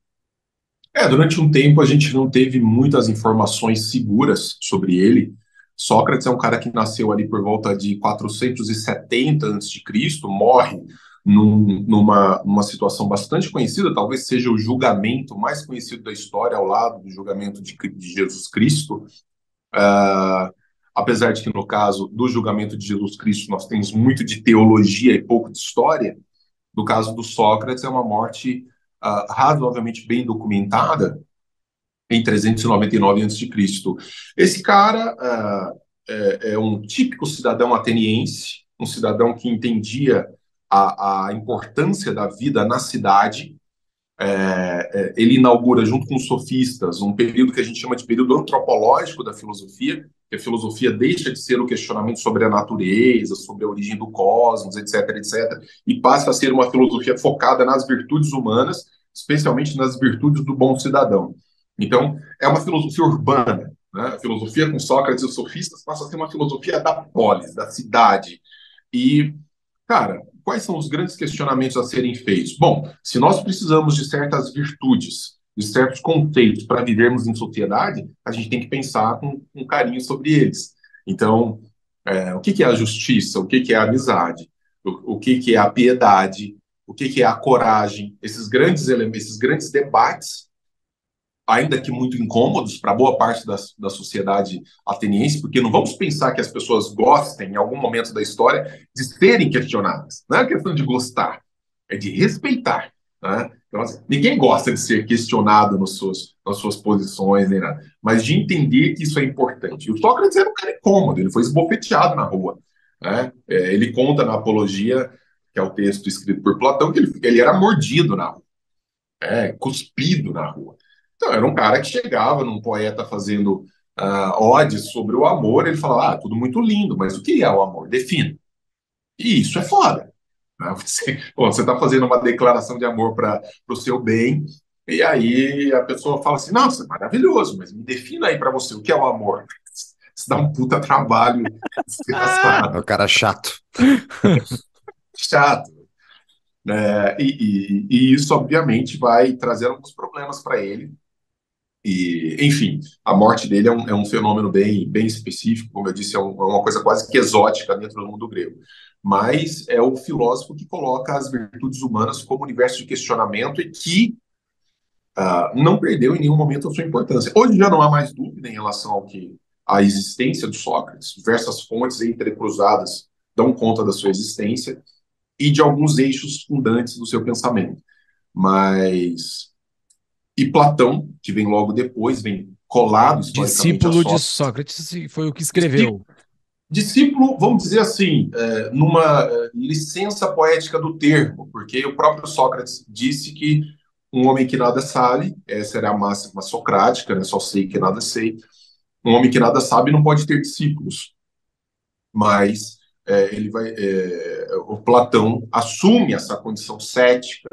É, durante um tempo a gente não teve muitas informações seguras sobre ele. Sócrates é um cara que nasceu ali por volta de 470 a.C., morre num, numa, numa situação bastante conhecida, talvez seja o julgamento mais conhecido da história, ao lado do julgamento de, de Jesus Cristo. Uh, apesar de que, no caso do julgamento de Jesus Cristo, nós temos muito de teologia e pouco de história, no caso do Sócrates, é uma morte uh, razoavelmente bem documentada em 399 a.C. Esse cara uh, é, é um típico cidadão ateniense, um cidadão que entendia a, a importância da vida na cidade. É, é, ele inaugura, junto com os sofistas, um período que a gente chama de período antropológico da filosofia, que a filosofia deixa de ser o questionamento sobre a natureza, sobre a origem do cosmos, etc., etc., e passa a ser uma filosofia focada nas virtudes humanas, especialmente nas virtudes do bom cidadão. Então, é uma filosofia urbana. Né? A filosofia com Sócrates e os sofistas passa a ser uma filosofia da polis, da cidade. E, cara, quais são os grandes questionamentos a serem feitos? Bom, se nós precisamos de certas virtudes, de certos conceitos para vivermos em sociedade, a gente tem que pensar com, com carinho sobre eles. Então, é, o que, que, é a justiça? O que, que é a amizade? O, o que, que, é a piedade? O que, é a coragem? Esses grandes elementos, esses grandes debates ainda que muito incômodos para boa parte da, da sociedade ateniense, porque não vamos pensar que as pessoas gostem, em algum momento da história, de serem questionadas. Não é questão de gostar, é de respeitar. Né? Então, assim, ninguém gosta de ser questionado nos seus, nas suas posições, nem nada, mas de entender que isso é importante. E o Sócrates era um cara incômodo, ele foi esbofeteado na rua. Né? É, ele conta na Apologia, que é o texto escrito por Platão, que ele, ele era mordido na rua, é, cuspido na rua. Então, era um cara que chegava num poeta fazendo uh, odes sobre o amor, ele falava, ah, tudo muito lindo, mas o que é o amor? Defina. E isso é foda. Né? Você está fazendo uma declaração de amor para o seu bem, e aí a pessoa fala assim, nossa, maravilhoso, mas me defina aí para você o que é o amor. Isso dá um puta trabalho. é o cara chato. chato. É, e, e, e, isso, obviamente, vai trazer alguns problemas para ele. E, enfim, a morte dele é um, é um, fenômeno bem, bem específico, como eu disse, é, um, é, uma coisa quase que exótica dentro do mundo grego. Mas é o filósofo que coloca as virtudes humanas como universo de questionamento e que uh, não perdeu em nenhum momento a sua importância. Hoje já não há mais dúvida em relação ao que a existência do Sócrates. Diversas fontes entrecruzadas dão conta da sua existência e de alguns eixos fundantes do seu pensamento. Mas e Platão, que vem logo depois, vem colado Discípulo de Sócrates, foi o que escreveu. Discípulo, vamos dizer assim, é, numa é, licença poética do termo, porque o próprio Sócrates disse que um homem que nada sabe, essa era a máxima socrática, né, só sei que nada sei, um homem que nada sabe não pode ter discípulos. Mas é, ele vai, é, o Platão assume essa condição cética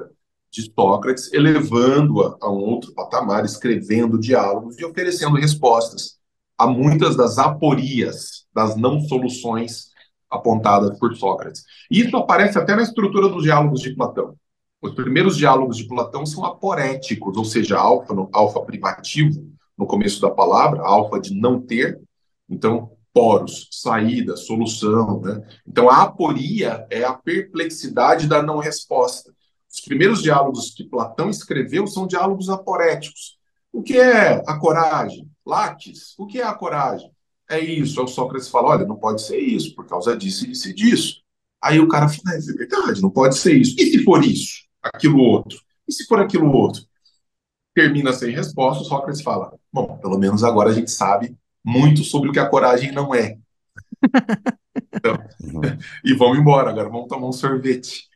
de Sócrates, elevando-a a um outro patamar, escrevendo diálogos e oferecendo respostas a muitas das aporias, das não soluções apontadas por Sócrates. Isso aparece até na estrutura dos diálogos de Platão. Os primeiros diálogos de Platão são aporéticos, ou seja, alfa, no, alfa privativo, no começo da palavra, alfa de não ter. Então, poros, saída, solução. Né? Então, a aporia é a perplexidade da não resposta. Os primeiros diálogos que Platão escreveu são diálogos aporéticos. O que é a coragem? Laques. O que é a coragem? É isso. Aí o Sócrates fala: olha, não pode ser isso, por causa disso e disso e disso. Aí o cara fala: é verdade, não pode ser isso. E se for isso? Aquilo outro? E se for aquilo outro? Termina sem resposta, o Sócrates fala: bom, pelo menos agora a gente sabe muito sobre o que a coragem não é. Então, uhum. e vamos embora, agora vamos tomar um sorvete.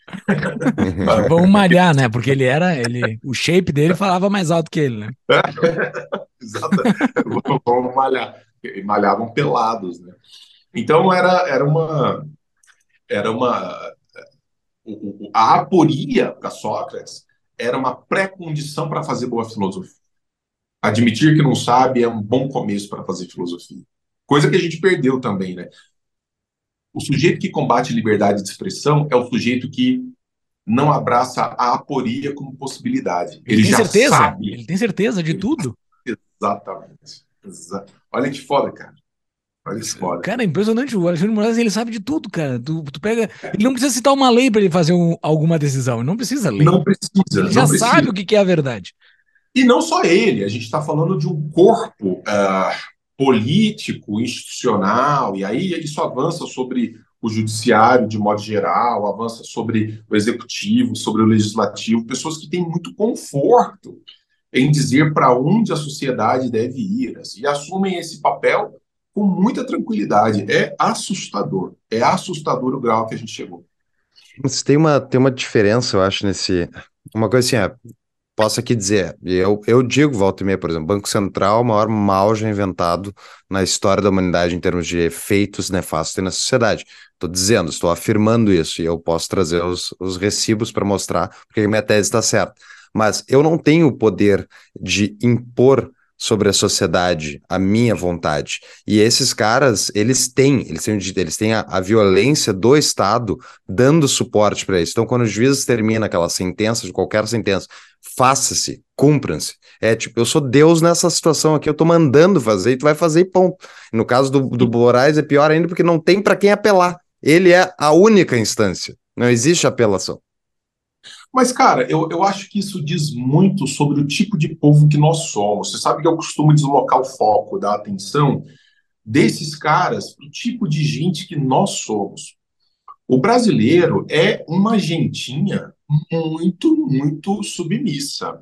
Vamos malhar, né? Porque ele era, ele, o shape dele falava mais alto que ele, né? Exato. Vamos malhar. E malhavam pelados, né? Então era, era uma, era uma, a aporia para Sócrates era uma pré-condição para fazer boa filosofia. Admitir que não sabe é um bom começo para fazer filosofia. Coisa que a gente perdeu também, né? O sujeito que combate liberdade de expressão é o sujeito que não abraça a aporia como possibilidade. Ele, Ele tem certeza? Sabe. Ele tem certeza de tudo? Exatamente. Exa Olha que foda, cara. Olha que foda. Cara, é impressionante. O Alexandre Moraes, ele sabe de tudo, cara. Tu, tu pega. Ele não precisa citar uma lei para ele fazer um, alguma decisão. Ele não precisa ler. Não precisa. Ele já precisa. sabe o que é a verdade. E não só ele. A gente está falando de um corpo uh, político, institucional, e aí isso avança sobre o judiciário de modo geral, avança sobre o executivo, sobre o legislativo, pessoas que têm muito conforto em dizer para onde a sociedade deve ir, assim, e assumem esse papel com muita tranquilidade. É assustador, é assustador o grau que a gente chegou. Mas tem uma, tem uma diferença, eu acho, nesse. Uma coisa assim, é, posso aqui dizer, eu, eu digo, volta e meia, por exemplo, Banco Central, o maior mal já inventado na história da humanidade em termos de efeitos nefastos na sociedade. Estou dizendo, estou afirmando isso, e eu posso trazer os, os recibos para mostrar porque minha tese está certa. Mas eu não tenho o poder de impor sobre a sociedade, a minha vontade. E esses caras, eles têm, eles têm, eles têm a, a violência do Estado dando suporte para isso. Então, quando o juiz termina aquela sentença, de qualquer sentença, faça-se, cumpram-se. É tipo, eu sou Deus nessa situação aqui, eu tô mandando fazer e tu vai fazer e ponto. No caso do, do Moraes é pior ainda porque não tem para quem apelar. Ele é a única instância, não existe apelação. Mas, cara, eu, eu acho que isso diz muito sobre o tipo de povo que nós somos. Você sabe que eu costumo deslocar o foco da atenção desses caras para o tipo de gente que nós somos. O brasileiro é uma gentinha muito, muito submissa.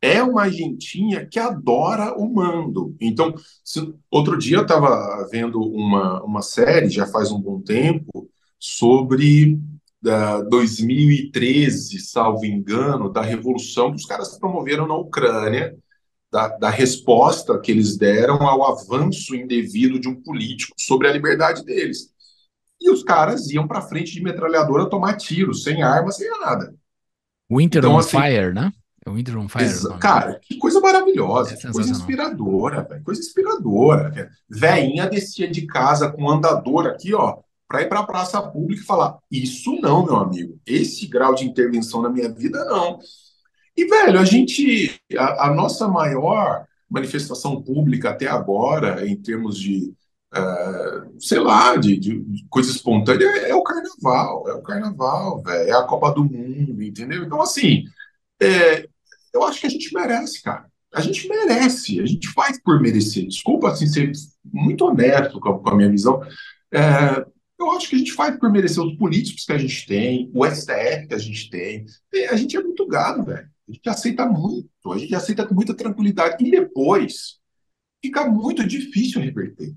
É uma gentinha que adora o mando. Então, se, outro dia eu estava vendo uma, uma série, já faz um bom tempo, sobre uh, 2013, salvo engano, da revolução que os caras promoveram na Ucrânia, da, da, resposta que eles deram ao avanço indevido de um político sobre a liberdade deles. E os caras iam para frente de metralhadora tomar tiros, sem arma, sem nada. Winter então, on assim, Fire, né? É Winter on Fire. Cara, que coisa maravilhosa, é que coisa inspiradora, coisa inspiradora. Véio. Veinha descia de casa com um andador aqui, ó, para ir para a praça pública e falar: Isso não, meu amigo, esse grau de intervenção na minha vida, não. E, velho, a gente, a, a nossa maior manifestação pública até agora, em termos de, uh, sei lá, de, de, coisa espontânea, é, é, o carnaval, é o carnaval, velho, é a Copa do Mundo, entendeu? Então, assim, é, eu acho que a gente merece, cara. A gente merece, a gente faz por merecer. Desculpa, assim, ser muito honesto com a, com a minha visão. É, eu acho que a gente faz por merecer os políticos que a gente tem, o STF que a gente tem. A gente é muito gado, velho. A gente aceita muito, a gente aceita com muita tranquilidade. E depois fica muito difícil reverter.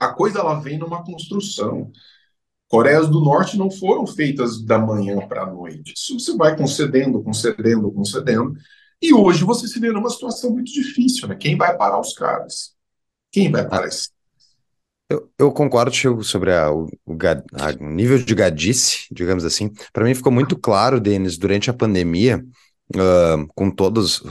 A coisa ela vem numa construção. Coreias do Norte não foram feitas da manhã para a noite. Isso você vai concedendo, concedendo, concedendo. E hoje você se vê numa situação muito difícil, né? Quem vai parar os caras? Quem vai parar esse eu, eu concordo sobre a, o, o, a, nível de gadice, digamos assim. Para mim ficou muito claro, Denis, durante a pandemia, Uh, com todos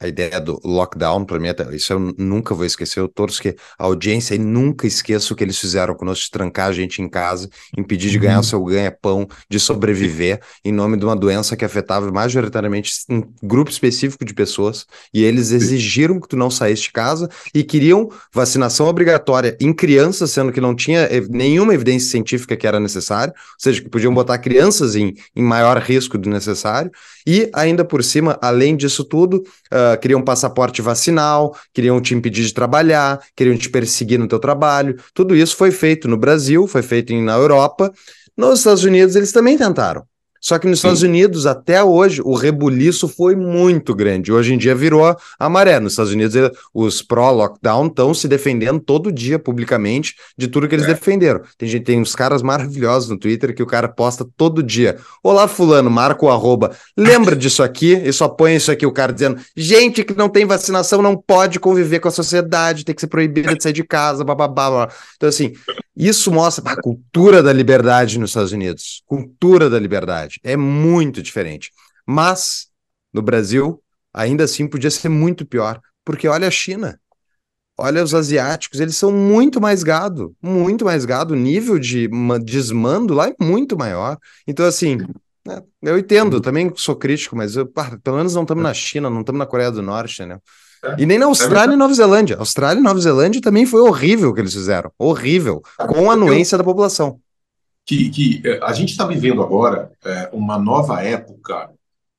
a ideia do lockdown, para mim, isso eu nunca vou esquecer. Eu torço que a audiência e nunca esqueça o que eles fizeram conosco, de trancar a gente em casa, impedir de ganhar o uhum. seu ganha-pão, de sobreviver em nome de uma doença que afetava majoritariamente um grupo específico de pessoas. E eles exigiram que tu não saísse de casa e queriam vacinação obrigatória em crianças, sendo que não tinha nenhuma evidência científica que era necessário, ou seja, que podiam botar crianças em, em maior risco do necessário. E ainda por cima, além disso tudo, uh, queriam passaporte vacinal, queriam te impedir de trabalhar, queriam te perseguir no teu trabalho. Tudo isso foi feito no Brasil, foi feito na Europa. Nos Estados Unidos eles também tentaram. Só que nos Estados Unidos, até hoje, o rebuliço foi muito grande. Hoje em dia virou a maré. Nos Estados Unidos, os pró-lockdown estão se defendendo todo dia publicamente de tudo que eles é. defenderam. Tem gente, tem uns caras maravilhosos no Twitter que o cara posta todo dia. Olá, fulano, marca o arroba. Lembra disso aqui? E só põe isso aqui, o cara dizendo: gente que não tem vacinação não pode conviver com a sociedade, tem que ser proibida de sair de casa, blá, blá, blá. Então, assim, isso mostra a cultura da liberdade nos Estados Unidos. Cultura da liberdade. É muito diferente. Mas, no Brasil, ainda assim podia ser muito pior. Porque olha a China. Olha os asiáticos, eles são muito mais gado, muito mais gado. O nível de desmando lá é muito maior. Então, assim, né, eu entendo, também sou crítico, mas eu, pelo menos não estamos na China, não estamos na Coreia do Norte, né? E nem na é Austrália é e Nova Zelândia. Austrália e Nova Zelândia também foi horrível o que eles fizeram. Horrível. Com a anuência da população. Que, que é, a gente está vivendo agora é, uma nova época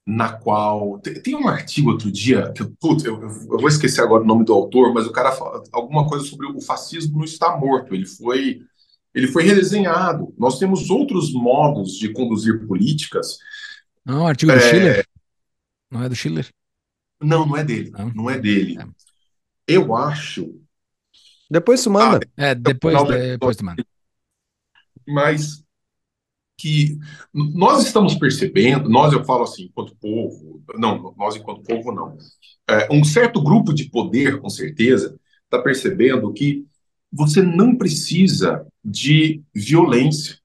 na qual. Tem, tem, um artigo outro dia, que putz, eu, eu, vou esquecer agora o nome do autor, mas o cara fala alguma coisa sobre o fascismo não está morto. Ele foi. Ele foi redesenhado. Nós temos outros modos de conduzir políticas. Não, o artigo do Schiller? Não é do Schiller? Não, não é dele. Não, não é dele. É. Eu acho. Depois tu manda. Ah, é, depois, depois tu manda. Mas que nós estamos percebendo, nós eu falo assim, enquanto povo, não, nós enquanto povo não. É, um certo grupo de poder, com certeza, está percebendo que você não precisa de violência.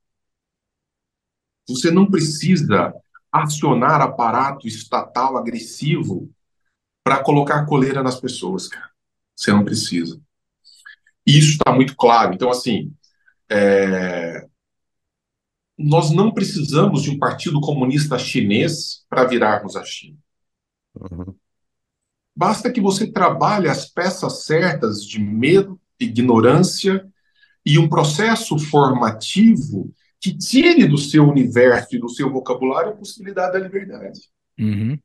Você não precisa acionar aparato estatal agressivo para colocar coleira nas pessoas, cara. Você não precisa. Isso está muito claro. Então, assim, é... nós não precisamos de um partido comunista chinês para virarmos a China. Uhum. Basta que você trabalhe as peças certas de medo, ignorância e um processo formativo que tire do seu universo e do seu vocabulário a possibilidade da liberdade. Uhum.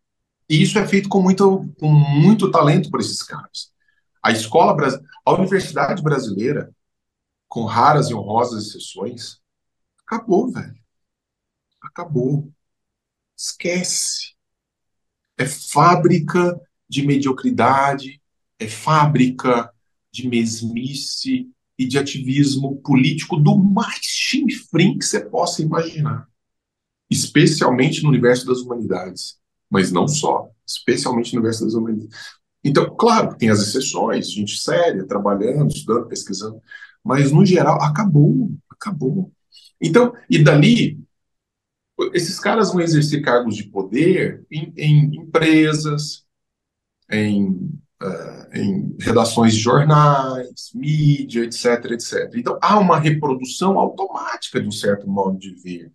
E isso é feito com muito, com muito talento por esses caras. A escola a universidade brasileira, com raras e honrosas exceções, acabou, velho. Acabou. Esquece. É fábrica de mediocridade, é fábrica de mesmice e de ativismo político do mais chinfrim que você possa imaginar. Especialmente no universo das humanidades. Mas não só. Especialmente no universo das humanidades. Então, claro, tem as exceções, gente séria, trabalhando, estudando, pesquisando. Mas, no geral, acabou. Acabou. Então, e dali, esses caras vão exercer cargos de poder em, em empresas, em, uh, em redações de jornais, mídia, etc, etc. Então, há uma reprodução automática de um certo modo de ver.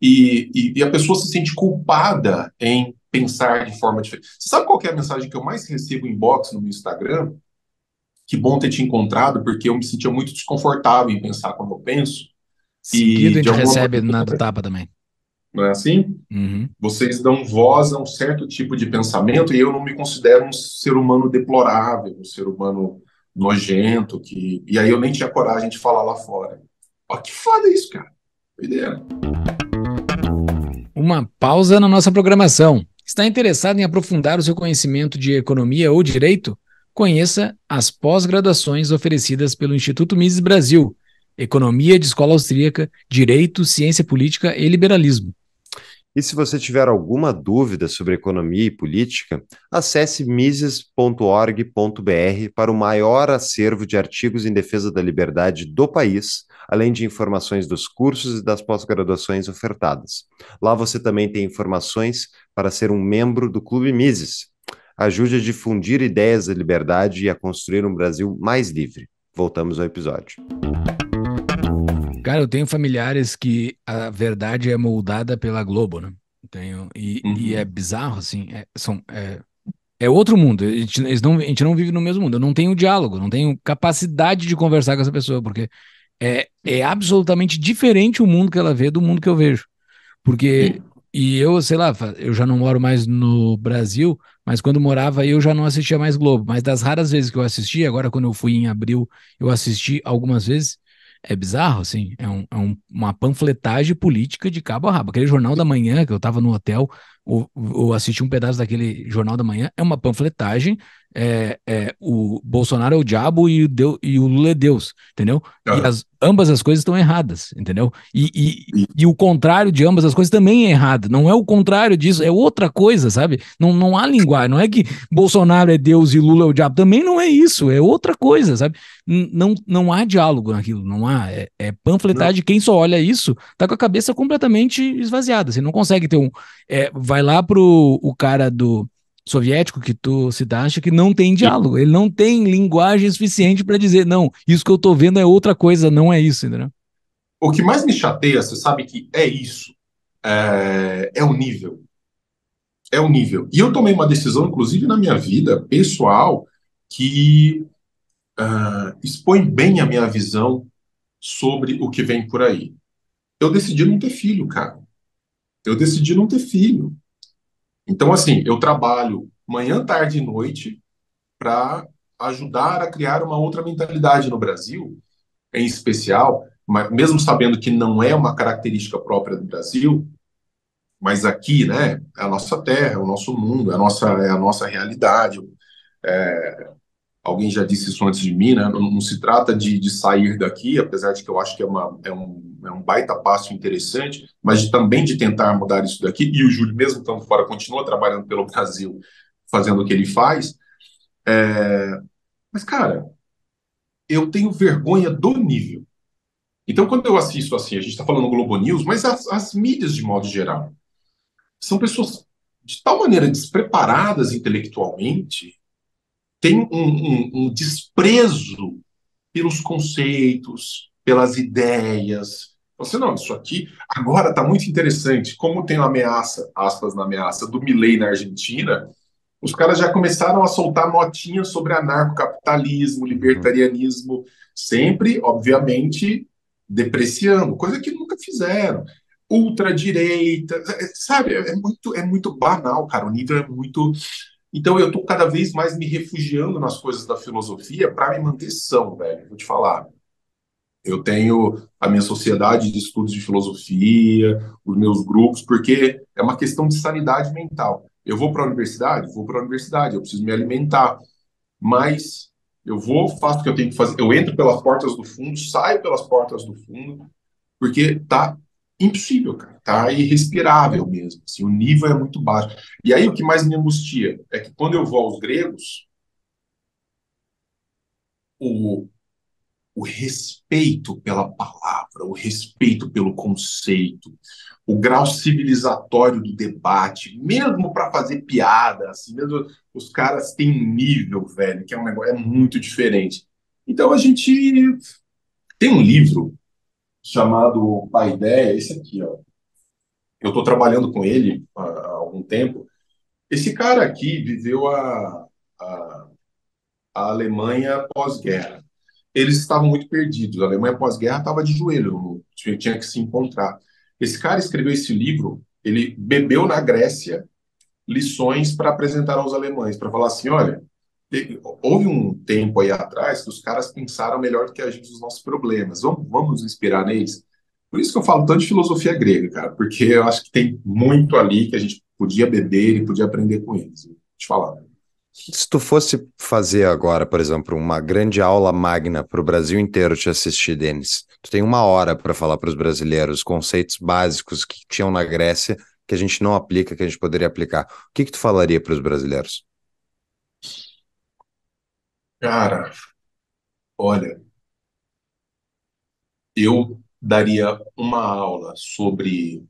E, e, e, a pessoa se sente culpada em pensar de forma diferente. Você sabe qual é a mensagem que eu mais recebo em box no meu Instagram? Que bom ter te encontrado, porque eu me sentia muito desconfortável em pensar como eu penso. Seguido e a gente recebe na do tapa também. Não é assim? Uhum. Vocês dão voz a um certo tipo de pensamento e eu não me considero um ser humano deplorável, um ser humano nojento, que... e aí eu nem tinha coragem de falar lá fora. Ó, que foda isso, cara. Doideira. Uma pausa na nossa programação. Está interessado em aprofundar o seu conhecimento de economia ou direito? Conheça as pós-graduações oferecidas pelo Instituto Mises Brasil. Economia de Escola Austríaca, Direito, Ciência Política e Liberalismo. E se você tiver alguma dúvida sobre economia e política, acesse mises.org.br para o maior acervo de artigos em defesa da liberdade do país, além de informações dos cursos e das pós-graduações ofertadas. Lá você também tem informações para ser um membro do Clube Mises. Ajude a difundir ideias da liberdade e a construir um Brasil mais livre. Voltamos ao episódio. Cara, eu tenho familiares que a verdade é moldada pela Globo, né? Tenho, e, uhum. e é bizarro, assim, é, são, é, é outro mundo. A gente, não, a gente não vive no mesmo mundo. Eu não tenho diálogo, não tenho capacidade de conversar com essa pessoa, porque é, é absolutamente diferente o mundo que ela vê do mundo que eu vejo. Porque, e eu, sei lá, eu já não moro mais no Brasil, mas quando morava eu já não assistia mais Globo. Mas das raras vezes que eu assisti, agora quando eu fui em abril, eu assisti algumas vezes é bizarro, assim, é, um, é um, uma panfletagem política de cabo a rabo. Aquele jornal da manhã que eu tava no hotel, ou, ou assisti um pedaço daquele jornal da manhã, é uma panfletagem é, é, o Bolsonaro é o diabo e o, Deus, e o Lula é Deus, entendeu? E as, ambas as coisas estão erradas, entendeu? E, e, e, o contrário de ambas as coisas também é errado. Não é o contrário disso, é outra coisa, sabe? Não, não há linguagem. Não é que Bolsonaro é Deus e Lula é o diabo. Também não é isso, é outra coisa, sabe? Não, não há diálogo naquilo, não há. É, é panfletagem. Quem só olha isso tá com a cabeça completamente esvaziada. Você não consegue ter um. É, vai lá pro o cara do soviético que tu citaste que não tem diálogo, ele não tem linguagem suficiente para dizer, não, isso que eu tô vendo é outra coisa, não é isso, entendeu? O que mais me chateia, você sabe que é isso, é, é o nível. É o nível. E eu tomei uma decisão, inclusive na minha vida pessoal, que uh, expõe bem a minha visão sobre o que vem por aí. Eu decidi não ter filho, cara. Eu decidi não ter filho. Então, assim, eu trabalho manhã, tarde e noite para ajudar a criar uma outra mentalidade no Brasil, em especial, mas mesmo sabendo que não é uma característica própria do Brasil, mas aqui, né, é a nossa terra, é o nosso mundo, é a nossa, é a nossa realidade. É, alguém já disse isso antes de mim, né? Não, não se trata de, de, sair daqui, apesar de que eu acho que é, uma, é, um, é um baita passo interessante, mas de, também de tentar mudar isso daqui. E o Júlio, mesmo estando fora, continua trabalhando pelo Brasil, fazendo o que ele faz. É... Mas, cara, eu tenho vergonha do nível. Então, quando eu assisto assim, a gente está falando Globo News, mas as, as mídias de modo geral, são pessoas de tal maneira despreparadas intelectualmente tem um, um, um desprezo pelos conceitos, pelas ideias. Você não, isso aqui agora está muito interessante. Como tem uma ameaça, aspas na ameaça, do Milley na Argentina, os caras já começaram a soltar notinhas sobre anarcocapitalismo, libertarianismo, sempre, obviamente, depreciando, coisa que nunca fizeram. Ultradireita, sabe? É muito, é muito banal, cara. O nível é muito. Então eu tô cada vez mais me refugiando nas coisas da filosofia para me manter são, velho. Vou te falar. Eu tenho a minha sociedade de estudos de filosofia, os meus grupos, porque é uma questão de sanidade mental. Eu vou para a universidade? Vou para a universidade, eu preciso me alimentar. Mas eu vou, faço o que eu tenho que fazer. Eu entro pelas portas do fundo, saio pelas portas do fundo, porque tá impossível, cara. Tá irrespirável mesmo. Assim, o nível é muito baixo. E aí o que mais me angustia é que quando eu vou aos gregos, o, o respeito pela palavra, o respeito pelo conceito, o grau civilizatório do debate, mesmo para fazer piada, assim, mesmo os caras têm um nível, velho, que é um negócio é muito diferente. Então a gente tem um livro chamado Paideia, esse aqui, ó. Eu estou trabalhando com ele há, algum tempo. Esse cara aqui viveu a, a, a Alemanha pós-guerra. Eles estavam muito perdidos. A Alemanha pós-guerra estava de joelho, tinha que se encontrar. Esse cara escreveu esse livro, ele bebeu na Grécia lições para apresentar aos alemães, para falar assim, olha, houve um tempo aí atrás que os caras pensaram melhor do que a gente os nossos problemas. Vamos, vamos inspirar neles. Por isso que eu falo tanto de filosofia grega, cara, porque eu acho que tem muito ali que a gente podia beber e podia aprender com eles. Vou te falar. Se tu fosse fazer agora, por exemplo, uma grande aula magna para o Brasil inteiro te assistir, Denis, tu tem uma hora para falar para os brasileiros conceitos básicos que tinham na Grécia que a gente não aplica, que a gente poderia aplicar. O que que tu falaria para os brasileiros? Cara, olha, eu daria uma aula sobre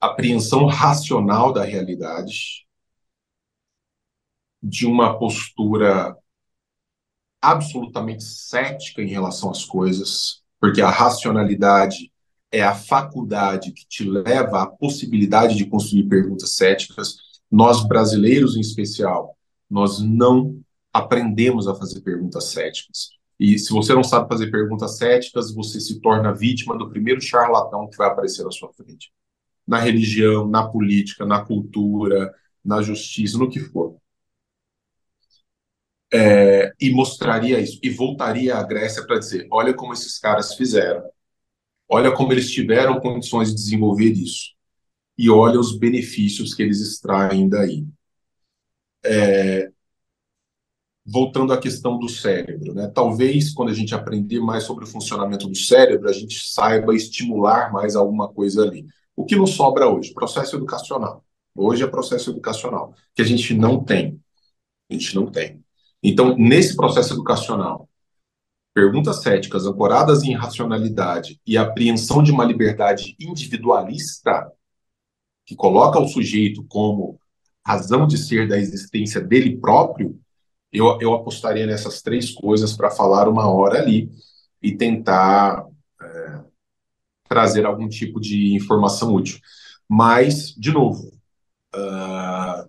apreensão racional da realidade, de uma postura absolutamente cética em relação às coisas, porque a racionalidade é a faculdade que te leva à possibilidade de construir perguntas céticas. Nós brasileiros, em especial, nós não aprendemos a fazer perguntas céticas. E se você não sabe fazer perguntas céticas, você se torna vítima do primeiro charlatão que vai aparecer na sua frente. Na religião, na política, na cultura, na justiça, no que for. É, e mostraria isso, e voltaria à Grécia para dizer: olha como esses caras fizeram, olha como eles tiveram condições de desenvolver isso, e olha os benefícios que eles extraem daí. É, voltando à questão do cérebro, né? Talvez quando a gente aprender mais sobre o funcionamento do cérebro, a gente saiba estimular mais alguma coisa ali. O que nos sobra hoje? Processo educacional. Hoje é processo educacional, que a gente não tem. A gente não tem. Então, nesse processo educacional, perguntas céticas ancoradas em racionalidade e apreensão de uma liberdade individualista, que coloca o sujeito como razão de ser da existência dele próprio, eu, eu apostaria nessas três coisas para falar uma hora ali e tentar é, trazer algum tipo de informação útil. Mas, de novo, uh,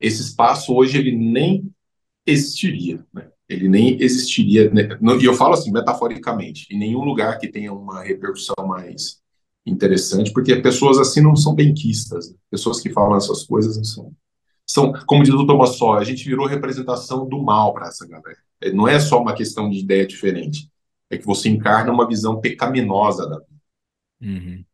esse espaço hoje ele nem existiria, né? ele nem existiria, né? e eu falo assim, metaforicamente, em nenhum lugar que tenha uma repercussão mais interessante, porque pessoas assim não são benquistas, né? pessoas que falam essas coisas não são são, como diz o Thomas Sowell, a gente virou representação do mal para essa galera. É, não é só uma questão de ideia diferente, é que você encarna uma visão pecaminosa da vida. Uhum.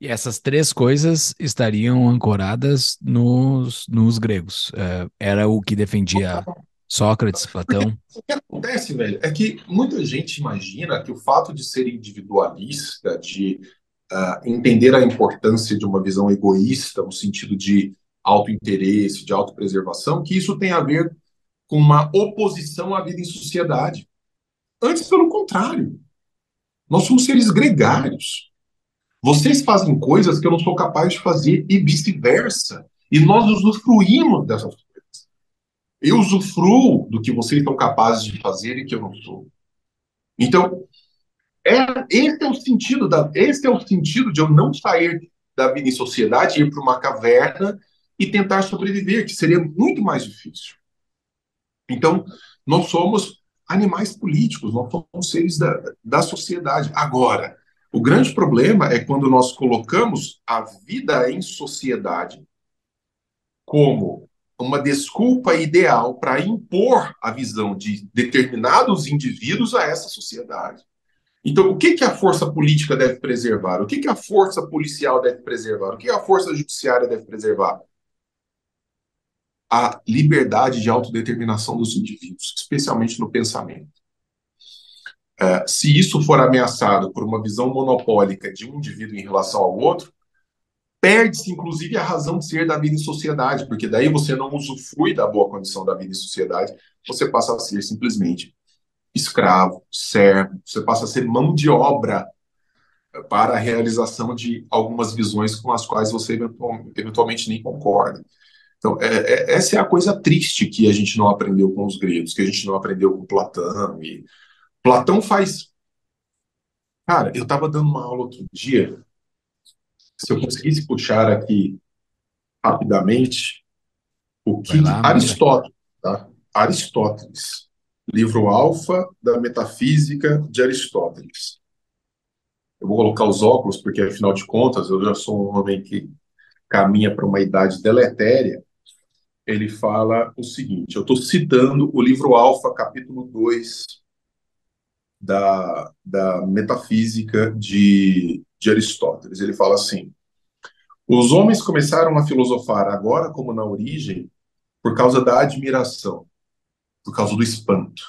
E essas três coisas estariam ancoradas nos, nos gregos. Uh, era o que defendia Sócrates, Platão. O que acontece, velho, é que muita gente imagina que o fato de ser individualista, de uh, entender a importância de uma visão egoísta, no sentido de autointeresse, de autopreservação, que isso tem a ver com uma oposição à vida em sociedade. Antes, pelo contrário. Nós somos seres gregários. Vocês fazem coisas que eu não sou capaz de fazer e vice-versa. E nós usufruímos dessas coisas. Eu usufruo do que vocês são capazes de fazer e que eu não sou. Então, é, esse é o sentido da, esse é o sentido de eu não sair da vida em sociedade e ir para uma caverna e tentar sobreviver, que seria muito mais difícil. Então, nós somos animais políticos, nós somos seres da, da sociedade. Agora, o grande problema é quando nós colocamos a vida em sociedade como uma desculpa ideal para impor a visão de determinados indivíduos a essa sociedade. Então, o que, que a força política deve preservar? O que, que a força policial deve preservar? O que a força judiciária deve preservar? A liberdade de autodeterminação dos indivíduos, especialmente no pensamento. É, se isso for ameaçado por uma visão monopólica de um indivíduo em relação ao outro, perde-se inclusive a razão de ser da vida em sociedade, porque daí você não usufrui da boa condição da vida em sociedade, você passa a ser simplesmente escravo, servo, você passa a ser mão de obra para a realização de algumas visões com as quais você eventualmente nem concorda. Então, é, é, essa é a coisa triste que a gente não aprendeu com os gregos, que a gente não aprendeu com Platão. E Platão faz. Cara, eu estava dando uma aula outro dia. Se eu conseguisse puxar aqui rapidamente o que lá, Aristóteles, tá? Aristóteles livro Alfa da Metafísica de Aristóteles. Eu vou colocar os óculos, porque afinal de contas eu já sou um homem que caminha para uma idade deletéria. Ele fala o seguinte: eu estou citando o livro Alfa, capítulo 2 da, da Metafísica de, de Aristóteles. Ele fala assim: os homens começaram a filosofar agora, como na origem, por causa da admiração por causa do espanto.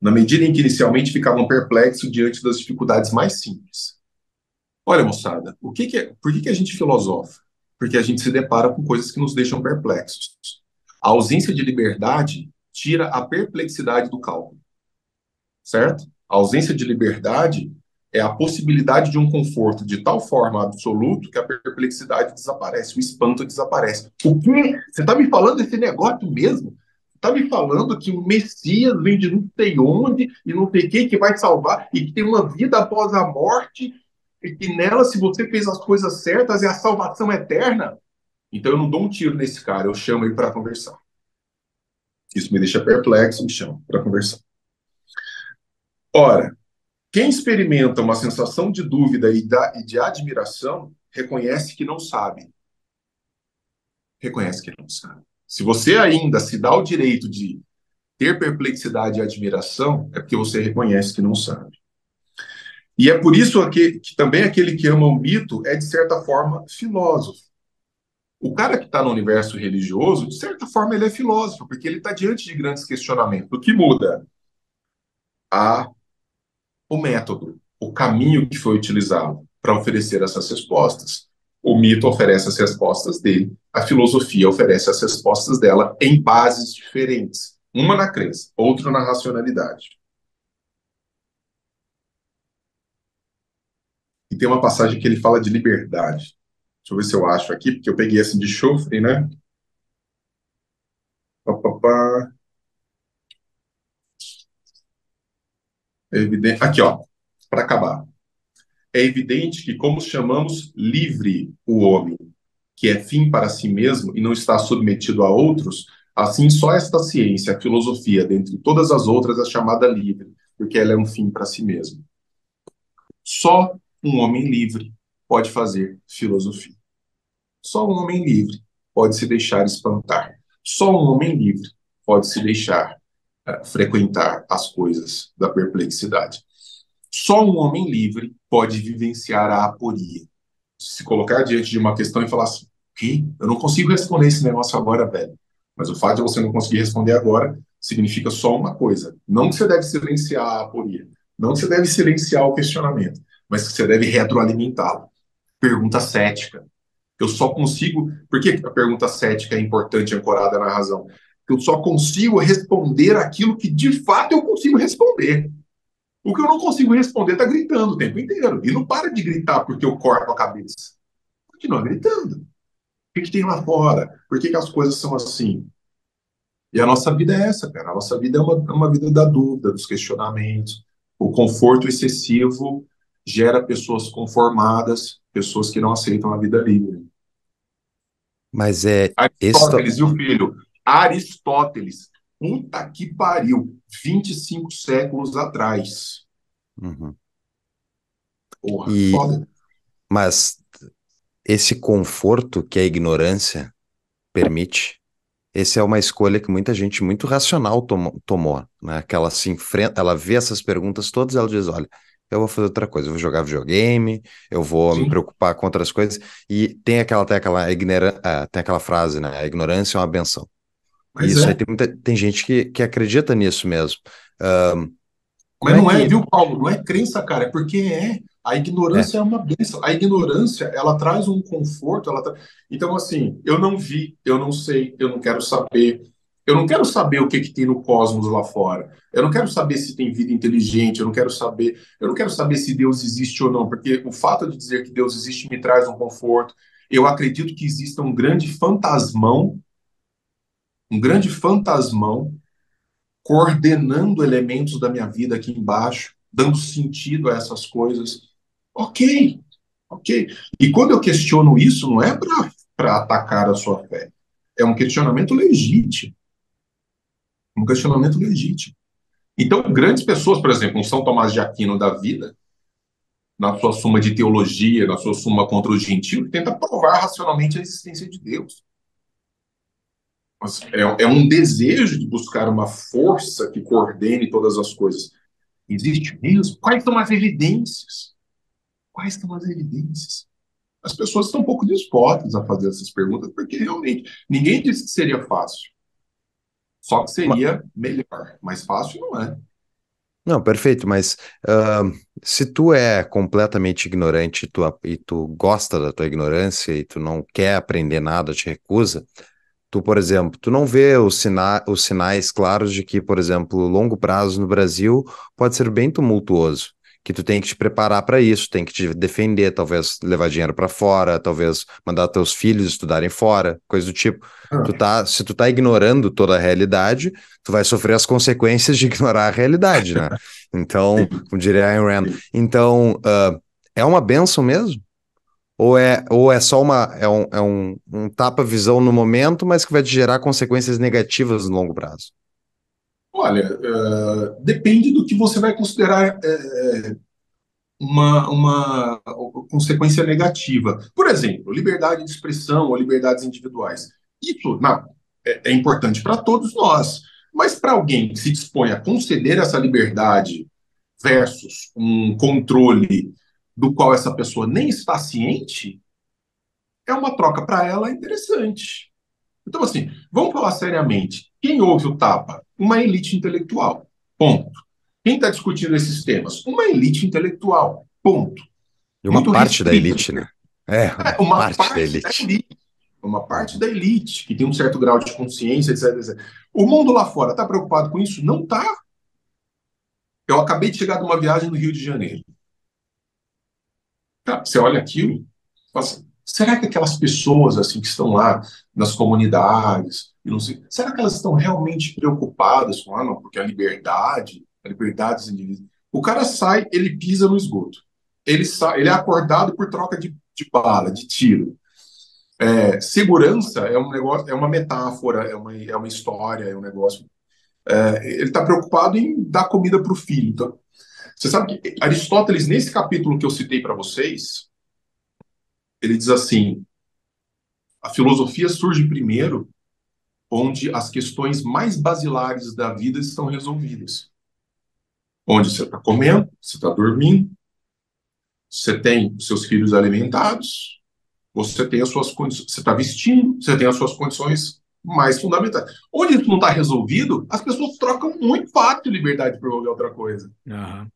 Na medida em que inicialmente ficavam perplexos diante das dificuldades mais simples. Olha, moçada, o que, que é, por que, que a gente filosofa? Porque a gente se depara com coisas que nos deixam perplexos. A ausência de liberdade tira a perplexidade do cálculo. Certo? A ausência de liberdade é a possibilidade de um conforto de tal forma absoluto que a perplexidade desaparece, o espanto desaparece. O quê? Você está me falando desse negócio mesmo? Está me falando que o Messias vem de não sei onde e não sei quem que vai salvar e que tem uma vida após a morte e que nela, se você fez as coisas certas, é a salvação eterna. Então eu não dou um tiro nesse cara, eu chamo ele para conversar. Isso me deixa perplexo, me chama para conversar. Ora, quem experimenta uma sensação de dúvida e de admiração reconhece que não sabe. Reconhece que não sabe. Se você ainda se dá o direito de ter perplexidade e admiração, é porque você reconhece que não sabe. E é por isso que, que também aquele que ama o mito é, de certa forma, filósofo. O cara que está no universo religioso, de certa forma, ele é filósofo, porque ele está diante de grandes questionamentos. O que muda? A, o método, o caminho que foi utilizado para oferecer essas respostas. O mito oferece as respostas dele, a filosofia oferece as respostas dela em bases diferentes, uma na crença, outra na racionalidade. E tem uma passagem que ele fala de liberdade. Deixa eu ver se eu acho aqui, porque eu peguei assim de chofre, né? É. Aqui, ó, para acabar é evidente que, como chamamos livre o homem, que é fim para si mesmo e não está submetido a outros, assim só esta ciência, a filosofia, dentre todas as outras, é chamada livre, porque ela é um fim para si mesmo. Só um homem livre pode fazer filosofia. Só um homem livre pode se deixar espantar. Só um homem livre pode se deixar uh, frequentar as coisas da perplexidade. Só um homem livre pode vivenciar a aporia. Se colocar diante de uma questão e falar assim: que? Eu não consigo responder esse negócio agora, velho. Mas o fato de você não conseguir responder agora significa só uma coisa: não que você deve silenciar a aporia, não que você deve silenciar o questionamento, mas que você deve retroalimentá-lo. Pergunta cética. Eu só consigo. Por que a pergunta cética é importante, ancorada na razão? Eu só consigo responder aquilo que de fato eu consigo responder. O que eu não consigo responder está gritando o tempo inteiro. E não para de gritar porque eu corto a cabeça. Continua gritando. O que, que tem lá fora? Por que, que as coisas são assim? E a nossa vida é essa, cara. A nossa vida é uma, é uma vida da dúvida, dos questionamentos. O conforto excessivo gera pessoas conformadas, pessoas que não aceitam a vida livre. Mas é. Aristóteles esse... e o filho. Aristóteles puta que pariu, 25 séculos atrás. Uhum. Porra, E- foda. Mas esse conforto que a ignorância permite, essa é uma escolha que muita gente muito racional tomo- tomou, né? Que ela se enfrenta, ela vê essas perguntas todas e ela diz, olha, eu vou fazer outra coisa, eu vou jogar videogame, eu vou me Sim. preocupar com outras coisas. E tem aquela, tem aquela, ignora, ah, tem aquela frase, né? A ignorância é uma benção. Mas isso é. aí tem, muita, tem gente que, que acredita nisso mesmo. Ahn, Mas como não é, que- viu, Paulo? Não é crença, cara, é porque é. A ignorância é, uma bênção. A ignorância, ela traz um conforto. Ela tra- Então, assim, eu não vi, eu não sei, eu não quero saber. Eu não quero saber o que, que tem no cosmos lá fora. Eu não quero saber se tem vida inteligente. Eu não quero saber. Eu não quero saber se Deus existe ou não, porque o fato de dizer que Deus existe me traz um conforto. Eu acredito que exista um grande fantasmão, um grande fantasmão coordenando elementos da minha vida aqui embaixo, dando sentido a essas coisas. Ok, ok. E quando eu questiono isso, não é para atacar a sua fé. É um questionamento legítimo. Um questionamento legítimo. Então, grandes pessoas, por exemplo, um São Tomás de Aquino da vida, na sua suma de teologia, na sua suma contra o gentio, tenta provar racionalmente a existência de Deus. Mas É, é um desejo de buscar uma força que coordene todas as coisas. Existe mesmo? Quais são as evidências? Quais são as evidências? As pessoas estão um pouco dispostas a fazer essas perguntas, porque realmente ninguém disse que seria fácil. Só que seria melhor. Mais fácil não é. Não, perfeito, mas ahn, se tu é completamente ignorante e tu, e tu gosta da tua ignorância e tu não quer aprender nada, te recusa, tu, por exemplo, tu não vê os, sina os sinais claros de que, por exemplo, longo prazo no Brasil pode ser bem tumultuoso, que tu tem que te preparar para isso, tem que te defender, talvez levar dinheiro para fora, talvez mandar teus filhos estudarem fora, coisa do tipo. Tu tá, se tu tá ignorando toda a realidade, tu vai sofrer as consequências de ignorar a realidade, né? Então, como diria Ayn Rand. Então, ah, é uma benção mesmo? Ou é, ou é só uma, é um, é um, um tapa-visão no momento, mas que vai te gerar consequências negativas no longo prazo? Olha, eh, depende do que você vai considerar eh, uma, uma consequência negativa. Por exemplo, liberdade de expressão ou liberdades individuais. Isso não, é, é importante para todos nós. Mas para alguém que se dispõe a conceder essa liberdade versus um controle do qual essa pessoa nem está ciente, é uma troca para ela interessante. Então, assim, vamos falar seriamente. Quem ouve o tapa? Uma elite intelectual. Ponto. Quem está discutindo esses temas? Uma elite intelectual. Ponto. E uma Muito parte da restrito. elite, né? É, É, uma parte, parte, da elite. elite. Uma parte da elite, que tem um certo grau de consciência, etc. etc. O mundo lá fora está preocupado com isso? Não está. Eu acabei de chegar de uma viagem no Rio de Janeiro. Cara, você olha aquilo, fala assim, será que aquelas pessoas assim que estão lá nas comunidades, sei, será que elas estão realmente preocupadas com, ah, não, porque a liberdade, a liberdade dos indivíduos. O cara sai, ele pisa no esgoto. Ele sai, ele é acordado por troca de, de bala, de tiro. É, segurança é um negócio, é uma metáfora, é uma, é uma história, é um negócio. É, ele está preocupado em dar comida para o filho. Então, você sabe que Aristóteles, nesse capítulo que eu citei para vocês, ele diz assim: a filosofia surge primeiro onde as questões mais basilares da vida estão resolvidas. Onde você está comendo, você está dormindo, você tem seus filhos alimentados, você tem as suas condições, você está vestindo, você tem as suas condições mais fundamentais. Onde isso não está resolvido, as pessoas trocam muito fácil liberdade por qualquer outra coisa. Aham.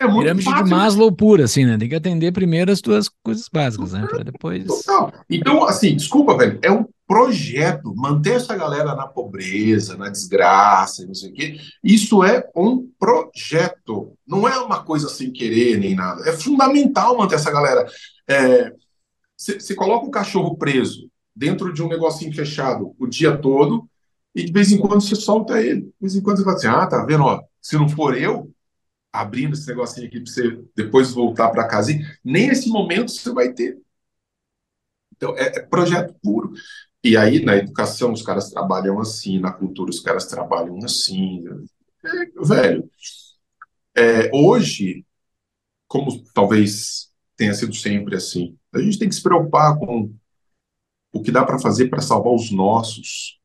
É muito Pirâmide de fácil. Maslow pura, assim, né? Tem que atender primeiro as tuas coisas básicas, né? Pra depois. Total. Então, assim, desculpa, velho, é um projeto manter essa galera na pobreza, na desgraça, não sei o quê. Isso é um projeto, não é uma coisa sem querer nem nada. É fundamental manter essa galera. Você coloca o cachorro preso dentro de um negocinho fechado o dia todo e de vez em quando você solta ele. De vez em quando você fala assim: ah, tá vendo? Ó, se não for eu abrindo esse negocinho aqui para você depois voltar para casa, nem esse momento você vai ter. Então, é, é projeto puro. E aí, na educação, os caras trabalham assim, na cultura, os caras trabalham assim. É, velho, é, hoje, como talvez tenha sido sempre assim, a gente tem que se preocupar com o que dá para fazer para salvar os nossos,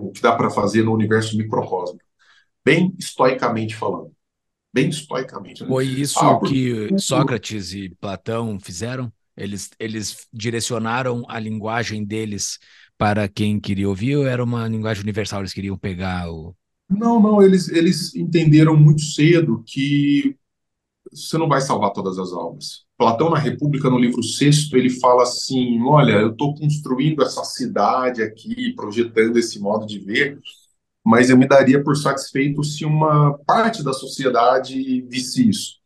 o que dá para fazer no universo microcosmo, bem estoicamente falando. Bem estoicamente. Né? Foi isso ah, que Sócrates e Platão fizeram? Eles, eles direcionaram a linguagem deles para quem queria ouvir ou era uma linguagem universal? Eles queriam pegar o. Não, não, eles, eles entenderam muito cedo que você não vai salvar todas as almas. Platão, na República, no livro sexto, ele fala assim: olha, eu estou construindo essa cidade aqui, projetando esse modo de ver, mas eu me daria por satisfeito se uma parte da sociedade visse isso.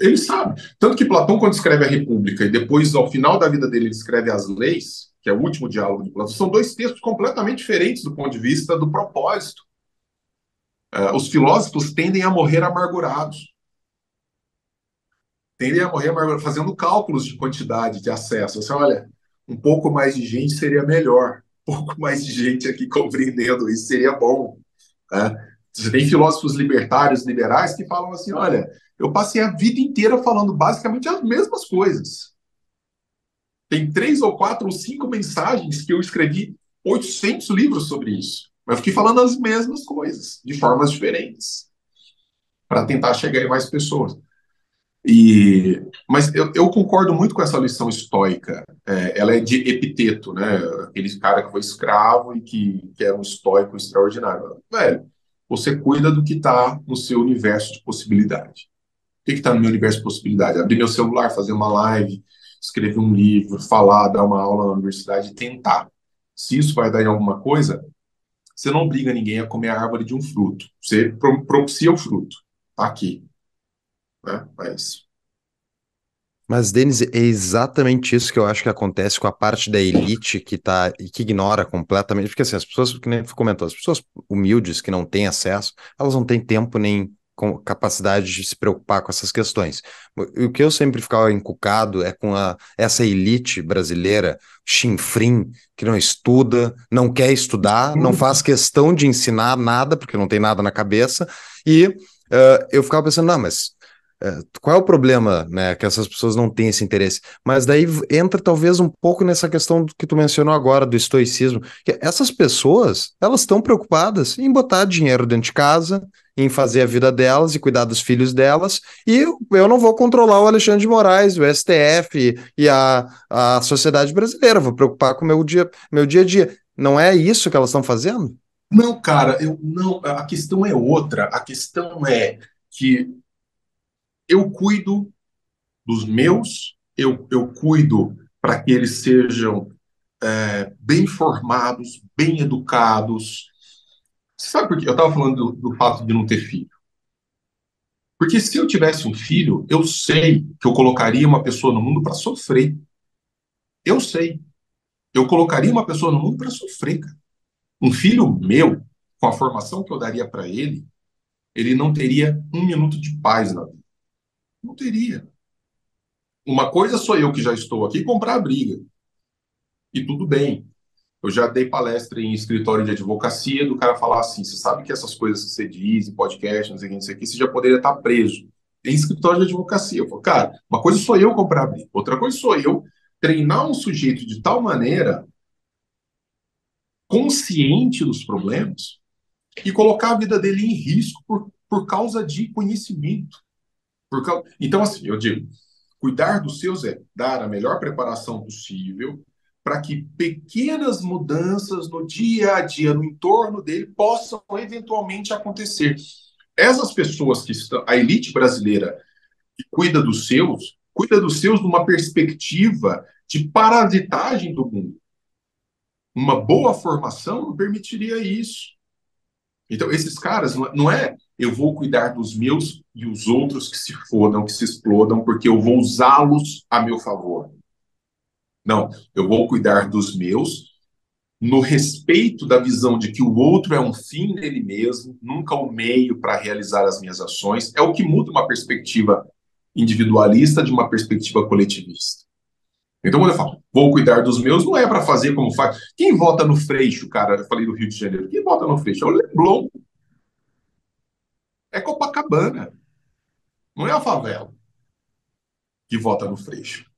Ele sabe. Tanto que Platão, quando escreve a República, e depois, ao final da vida dele, ele escreve as leis, que é o último diálogo de Platão, são dois textos completamente diferentes do ponto de vista do propósito. Uh, os filósofos tendem a morrer amargurados. Tendem a morrer amargurados, fazendo cálculos de quantidade de acesso. Você olha, um pouco mais de gente seria melhor. Pouco mais de gente aqui compreendendo isso seria bom. Né? Você tem filósofos libertários, liberais, que falam assim: olha, eu passei a vida inteira falando basicamente as mesmas coisas. Tem três ou quatro ou cinco mensagens que eu escrevi 800 livros sobre isso. Mas fiquei falando as mesmas coisas, de formas diferentes, para tentar chegar em mais pessoas. E, mas eu, eu, concordo muito com essa lição estoica. É, ela é de Epiteto, né? Aquele cara que foi escravo e que, que era um estoico extraordinário. Velho, você cuida do que está no seu universo de possibilidade. O que está no meu universo de possibilidade? Abrir meu celular, fazer uma live, escrever um livro, falar, dar uma aula na universidade, tentar. Se isso vai dar em alguma coisa, você não obriga ninguém a comer a árvore de um fruto. Você propicia o fruto. Tá aqui. Né? Mas mas, Denis, é exatamente isso que eu acho que acontece com a parte da elite que tá e que ignora completamente. Porque assim, as pessoas, que nem comentou, as pessoas humildes que não têm acesso, elas não têm tempo nem capacidade de se preocupar com essas questões. O que eu sempre ficava encucado é com a, essa elite brasileira, chinfrim, que não estuda, não quer estudar, não faz questão de ensinar nada, porque não tem nada na cabeça, e uh, eu ficava pensando, não, mas é, qual é o problema, né, que essas pessoas não têm esse interesse? Mas daí entra talvez um pouco nessa questão que tu mencionou agora do estoicismo, que essas pessoas, elas estão preocupadas em botar dinheiro dentro de casa, em fazer a vida delas e cuidar dos filhos delas, e eu não vou controlar o Alexandre de Moraes, o STF e a, a sociedade brasileira, vou preocupar com o meu dia, meu dia a dia. Não é isso que elas estão fazendo? Não, cara, eu não, a questão é outra. A questão é que eu cuido dos meus, eu, eu cuido para que eles sejam é, bem formados, bem educados. Sabe por quê? Eu estava falando do, do fato de não ter filho. Porque se eu tivesse um filho, eu sei que eu colocaria uma pessoa no mundo para sofrer. Eu sei. Eu colocaria uma pessoa no mundo para sofrer. Cara. Um filho meu, com a formação que eu daria para ele, ele não teria um minuto de paz na vida. Não teria. Uma coisa sou eu que já estou aqui comprar a briga. E tudo bem. Eu já dei palestra em escritório de advocacia do cara falar assim: você sabe que essas coisas que você diz em podcast, não sei o que, não sei o que, você já poderia estar preso. Em escritório de advocacia. Eu falo, cara, uma coisa sou eu comprar a briga, outra coisa sou eu treinar um sujeito de tal maneira consciente dos problemas e colocar a vida dele em risco por, por causa de conhecimento. Causa... Então, assim, eu digo, cuidar dos seus é dar a melhor preparação possível para que pequenas mudanças no dia a dia, no entorno dele, possam eventualmente acontecer. Essas pessoas que estão, a elite brasileira que cuida dos seus, cuida dos seus numa perspectiva de parasitagem do mundo. Uma boa formação não permitiria isso. Então, esses caras, não é eu vou cuidar dos meus e os outros que se fodam, que se explodam, porque eu vou usá-los a meu favor. Não, eu vou cuidar dos meus no respeito da visão de que o outro é um fim nele mesmo, nunca um meio para realizar as minhas ações. É o que muda uma perspectiva individualista de uma perspectiva coletivista. Então, quando eu falo, vou cuidar dos meus, não é para fazer como faz. Quem vota no Freixo, cara? Eu falei do Rio de Janeiro. Quem vota no Freixo? É o Leblon. É Copacabana. Não é a favela que vota no Freixo.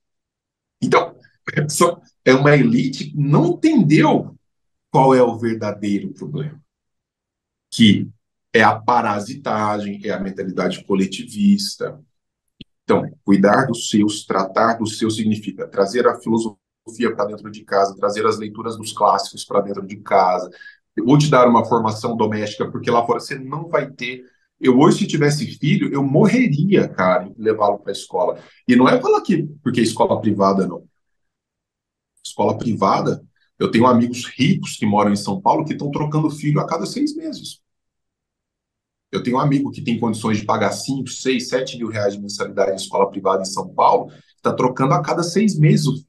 Então, é uma elite que não entendeu qual é o verdadeiro problema. Que é a parasitagem, é a mentalidade coletivista. Então, cuidar dos seus, tratar dos seus significa trazer a filosofia para dentro de casa, trazer as leituras dos clássicos para dentro de casa. Vou te dar uma formação doméstica, porque lá fora você não vai ter. Eu hoje, se tivesse filho, eu morreria, cara, em levá-lo para a escola. E não é falar que porque é escola privada, não. Escola privada, eu tenho amigos ricos que moram em São Paulo que estão trocando filho a cada seis meses. Eu tenho um amigo que tem condições de pagar 5, 6, 7 mil reais de mensalidade em escola privada em São Paulo, está trocando a cada seis meses.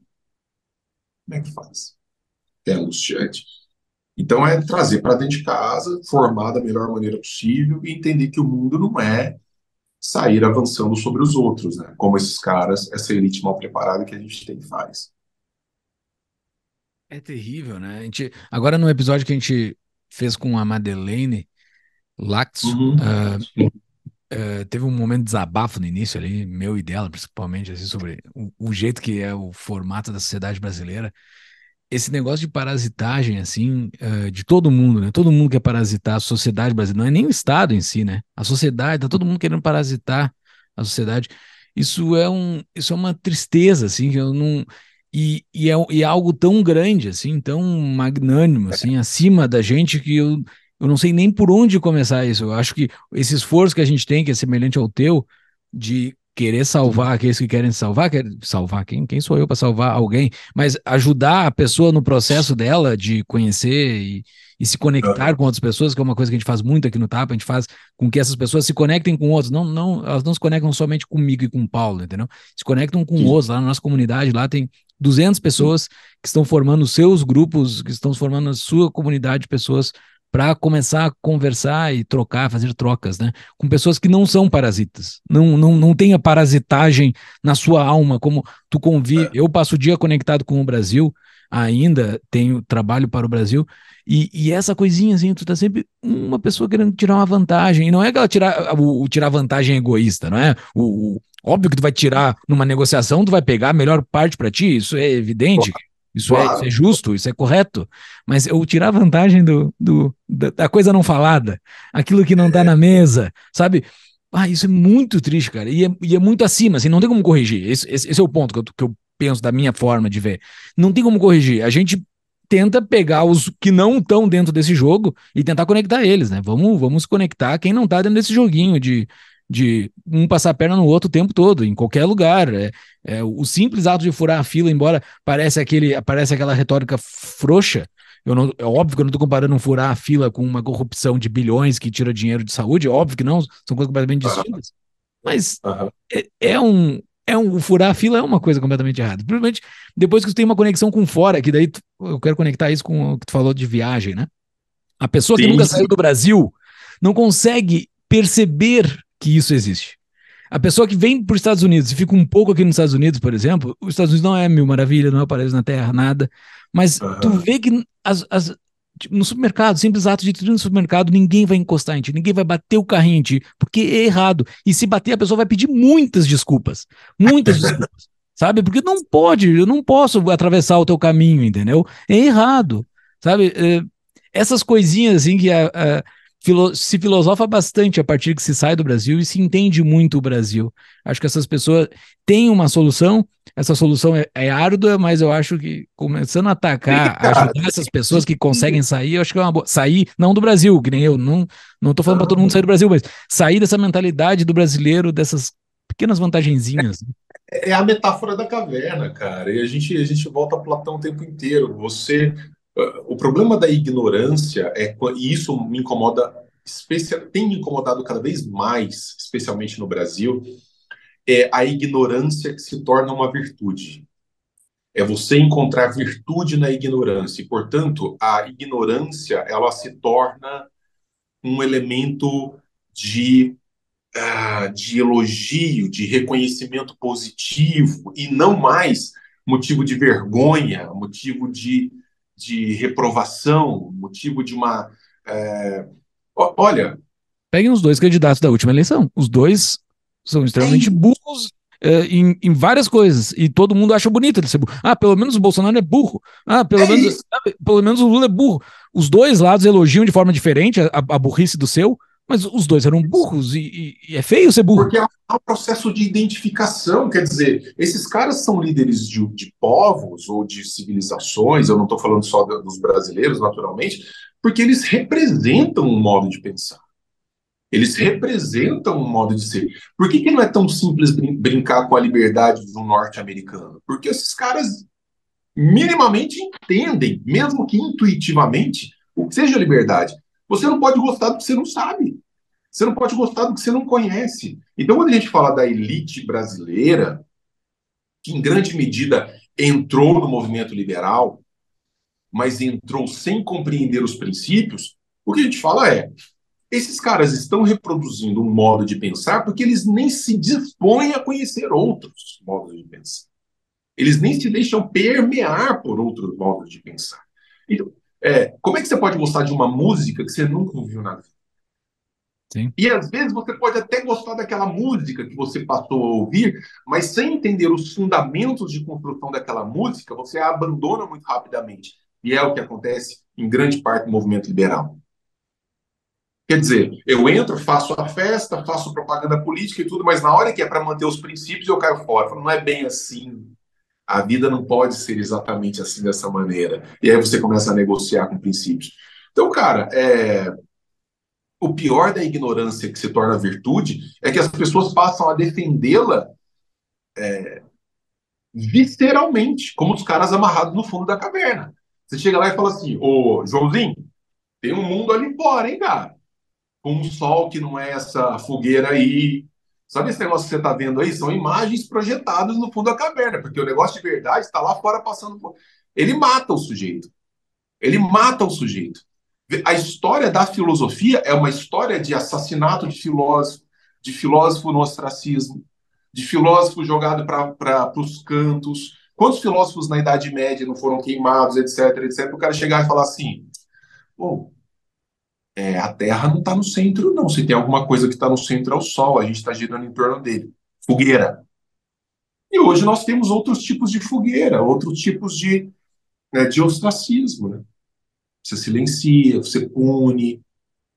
Como é que faz? É angustiante. Então, é trazer para dentro de casa, formar da melhor maneira possível e entender que o mundo não é sair avançando sobre os outros, né? Como esses caras, essa elite mal preparada que a gente tem faz. É terrível, né? A gente, agora no episódio que a gente fez com a Madeleine Lax, uhum. uh, uh, teve um momento de desabafo no início ali, meu e dela, principalmente, assim, sobre o, o, jeito que é o formato da sociedade brasileira. Esse negócio de parasitagem, assim, uh, de todo mundo, né? Todo mundo quer parasitar a sociedade brasileira, não é nem o Estado em si, né? A sociedade, tá todo mundo querendo parasitar a sociedade. Isso é, um, isso é uma tristeza, assim, que eu não e, e, é, e é algo tão grande, assim, tão magnânimo, assim, acima da gente que eu, eu não sei nem por onde começar isso. Eu acho que esse esforço que a gente tem, que é semelhante ao teu, de querer salvar aqueles que querem salvar, quer salvar quem? Quem sou eu para salvar alguém? Mas ajudar a pessoa no processo dela de conhecer e, e se conectar com outras pessoas, que é uma coisa que a gente faz muito aqui no Tapa, a gente faz com que essas pessoas se conectem com outros, não, não, elas não se conectam somente comigo e com o Paulo, entendeu? Se conectam com Sim. outros, lá na nossa comunidade, lá tem 200 pessoas que estão formando seus grupos, que estão formando a sua comunidade de pessoas para começar a conversar e trocar, fazer trocas, né? Com pessoas que não são parasitas, não, não, não tem a parasitagem na sua alma, como tu convive. É. Eu passo o dia conectado com o Brasil, ainda tenho trabalho para o Brasil, e, e, essa coisinha assim, tu tá sempre uma pessoa querendo tirar uma vantagem, e não é aquela tirar, o, o tirar vantagem egoísta, não é? O, o, óbvio que tu vai tirar numa negociação, tu vai pegar a melhor parte para ti, isso é evidente. Isso, claro. é, isso, é, justo, isso é correto. Mas eu tirar vantagem do, do da, da, coisa não falada, aquilo que não tá é. na mesa, sabe? Ah, isso é muito triste, cara. E é, e é muito acima, assim, não tem como corrigir. Esse, esse, esse é o ponto que eu, que eu penso da minha forma de ver. Não tem como corrigir. A gente tenta pegar os que não estão dentro desse jogo e tentar conectar eles, né? Vamos, vamos conectar quem não tá dentro desse joguinho de, de um passar a perna no outro o tempo todo, em qualquer lugar. É, é, o simples ato de furar a fila, embora pareça aquele, parece aquela retórica frouxa, eu não, é óbvio que eu não estou comparando um furar a fila com uma corrupção de bilhões que tira dinheiro de saúde, é óbvio que não, são coisas completamente distintas. Mas uhum. é, é, um. É um, furar a fila é uma coisa completamente errada. Principalmente depois que você tem uma conexão com fora, que daí tu, eu quero conectar isso com o que tu falou de viagem, né? A pessoa sim, que nunca saiu do Brasil não consegue perceber que isso existe. A pessoa que vem para os Estados Unidos e fica um pouco aqui nos Estados Unidos, por exemplo, os Estados Unidos não é mil maravilha, não é o paraíso na Terra, nada. Mas uhum. tu vê que as, as, tipo, no supermercado, simples ato de ir no supermercado, ninguém vai encostar em ti, ninguém vai bater o carrinho em ti, porque é errado. E se bater, a pessoa vai pedir muitas desculpas. Muitas desculpas. Sabe? Porque não pode, eu não posso atravessar o teu caminho, entendeu? É errado. Sabe? É, essas coisinhas assim que a, a filo se filosofa bastante a partir que se sai do Brasil e se entende muito o Brasil. Acho que essas pessoas têm uma solução, essa solução é, é árdua, mas eu acho que começando a atacar, ajudar essas pessoas que conseguem sair, eu acho que é uma boa. Sair, não do Brasil, que nem eu, não, não tô falando para todo mundo sair do Brasil, mas sair dessa mentalidade do brasileiro, dessas pequenas vantagenzinhas. É, é a metáfora da caverna, cara. E a gente, a gente volta a Platão o tempo inteiro. Você o problema da ignorância é e isso me incomoda, tem me incomodado cada vez mais, especialmente no Brasil, é a ignorância que se torna uma virtude. É você encontrar virtude na ignorância. E, portanto, a ignorância ela se torna um elemento de, uh, de elogio, de reconhecimento positivo, e não mais motivo de vergonha, motivo de, de reprovação, motivo de uma. É... Olha. Peguem os dois candidatos da última eleição. Os dois são extremamente é burros é, em, em, várias coisas. E todo mundo acha bonito ele ser burro. Ah, pelo menos o Bolsonaro é burro. Ah, pelo, é menos, pelo menos o Lula é burro. Os dois lados elogiam de forma diferente a, a burrice do seu. Mas os dois eram burros e, e, e, é feio ser burro. Porque é um processo de identificação, quer dizer, esses caras são líderes de, de povos ou de civilizações, eu não estou falando só dos brasileiros, naturalmente, porque eles representam um modo de pensar. Eles representam um modo de ser. Por que, que não é tão simples brin brincar com a liberdade do norte-americano? Porque esses caras minimamente entendem, mesmo que intuitivamente, o que seja liberdade. Você não pode gostar do que você não sabe. Você não pode gostar do que você não conhece. Então, quando a gente fala da elite brasileira, que em grande medida entrou no movimento liberal, mas entrou sem compreender os princípios, o que a gente fala é: esses caras estão reproduzindo um modo de pensar porque eles nem se dispõem a conhecer outros modos de pensar. Eles nem se deixam permear por outros modos de pensar. Então, é, como é que você pode gostar de uma música que você nunca ouviu na vida? Sim. E às vezes você pode até gostar daquela música que você passou a ouvir, mas sem entender os fundamentos de construção daquela música, você a abandona muito rapidamente. E é o que acontece em grande parte do movimento liberal. Quer dizer, eu entro, faço a festa, faço propaganda política e tudo, mas na hora que é para manter os princípios, eu caio fora. Falo, não é bem assim. A vida não pode ser exatamente assim dessa maneira. E aí você começa a negociar com princípios. Então, cara, é... o pior da ignorância que se torna virtude é que as pessoas passam a defendê-la é... visceralmente, como os caras amarrados no fundo da caverna. Você chega lá e fala assim: Ô, Joãozinho, tem um mundo ali fora, hein, cara? Com um sol que não é essa fogueira aí, Sabe esse negócio que você está vendo aí? São imagens projetadas no fundo da caverna, porque o negócio de verdade está lá fora passando. Ele mata o sujeito. Ele mata o sujeito. A história da filosofia é uma história de assassinato de filósofo, de filósofo no ostracismo, de filósofo jogado para os cantos. Quantos filósofos na Idade Média não foram queimados, etc, etc? O cara chegar e falar assim: é, a Terra não está no centro, não. Se tem alguma coisa que está no centro é o Sol, a gente está girando em torno dele. Fogueira. E hoje nós temos outros tipos de fogueira, outros tipos de, né, de ostracismo. Né? Você silencia, você pune,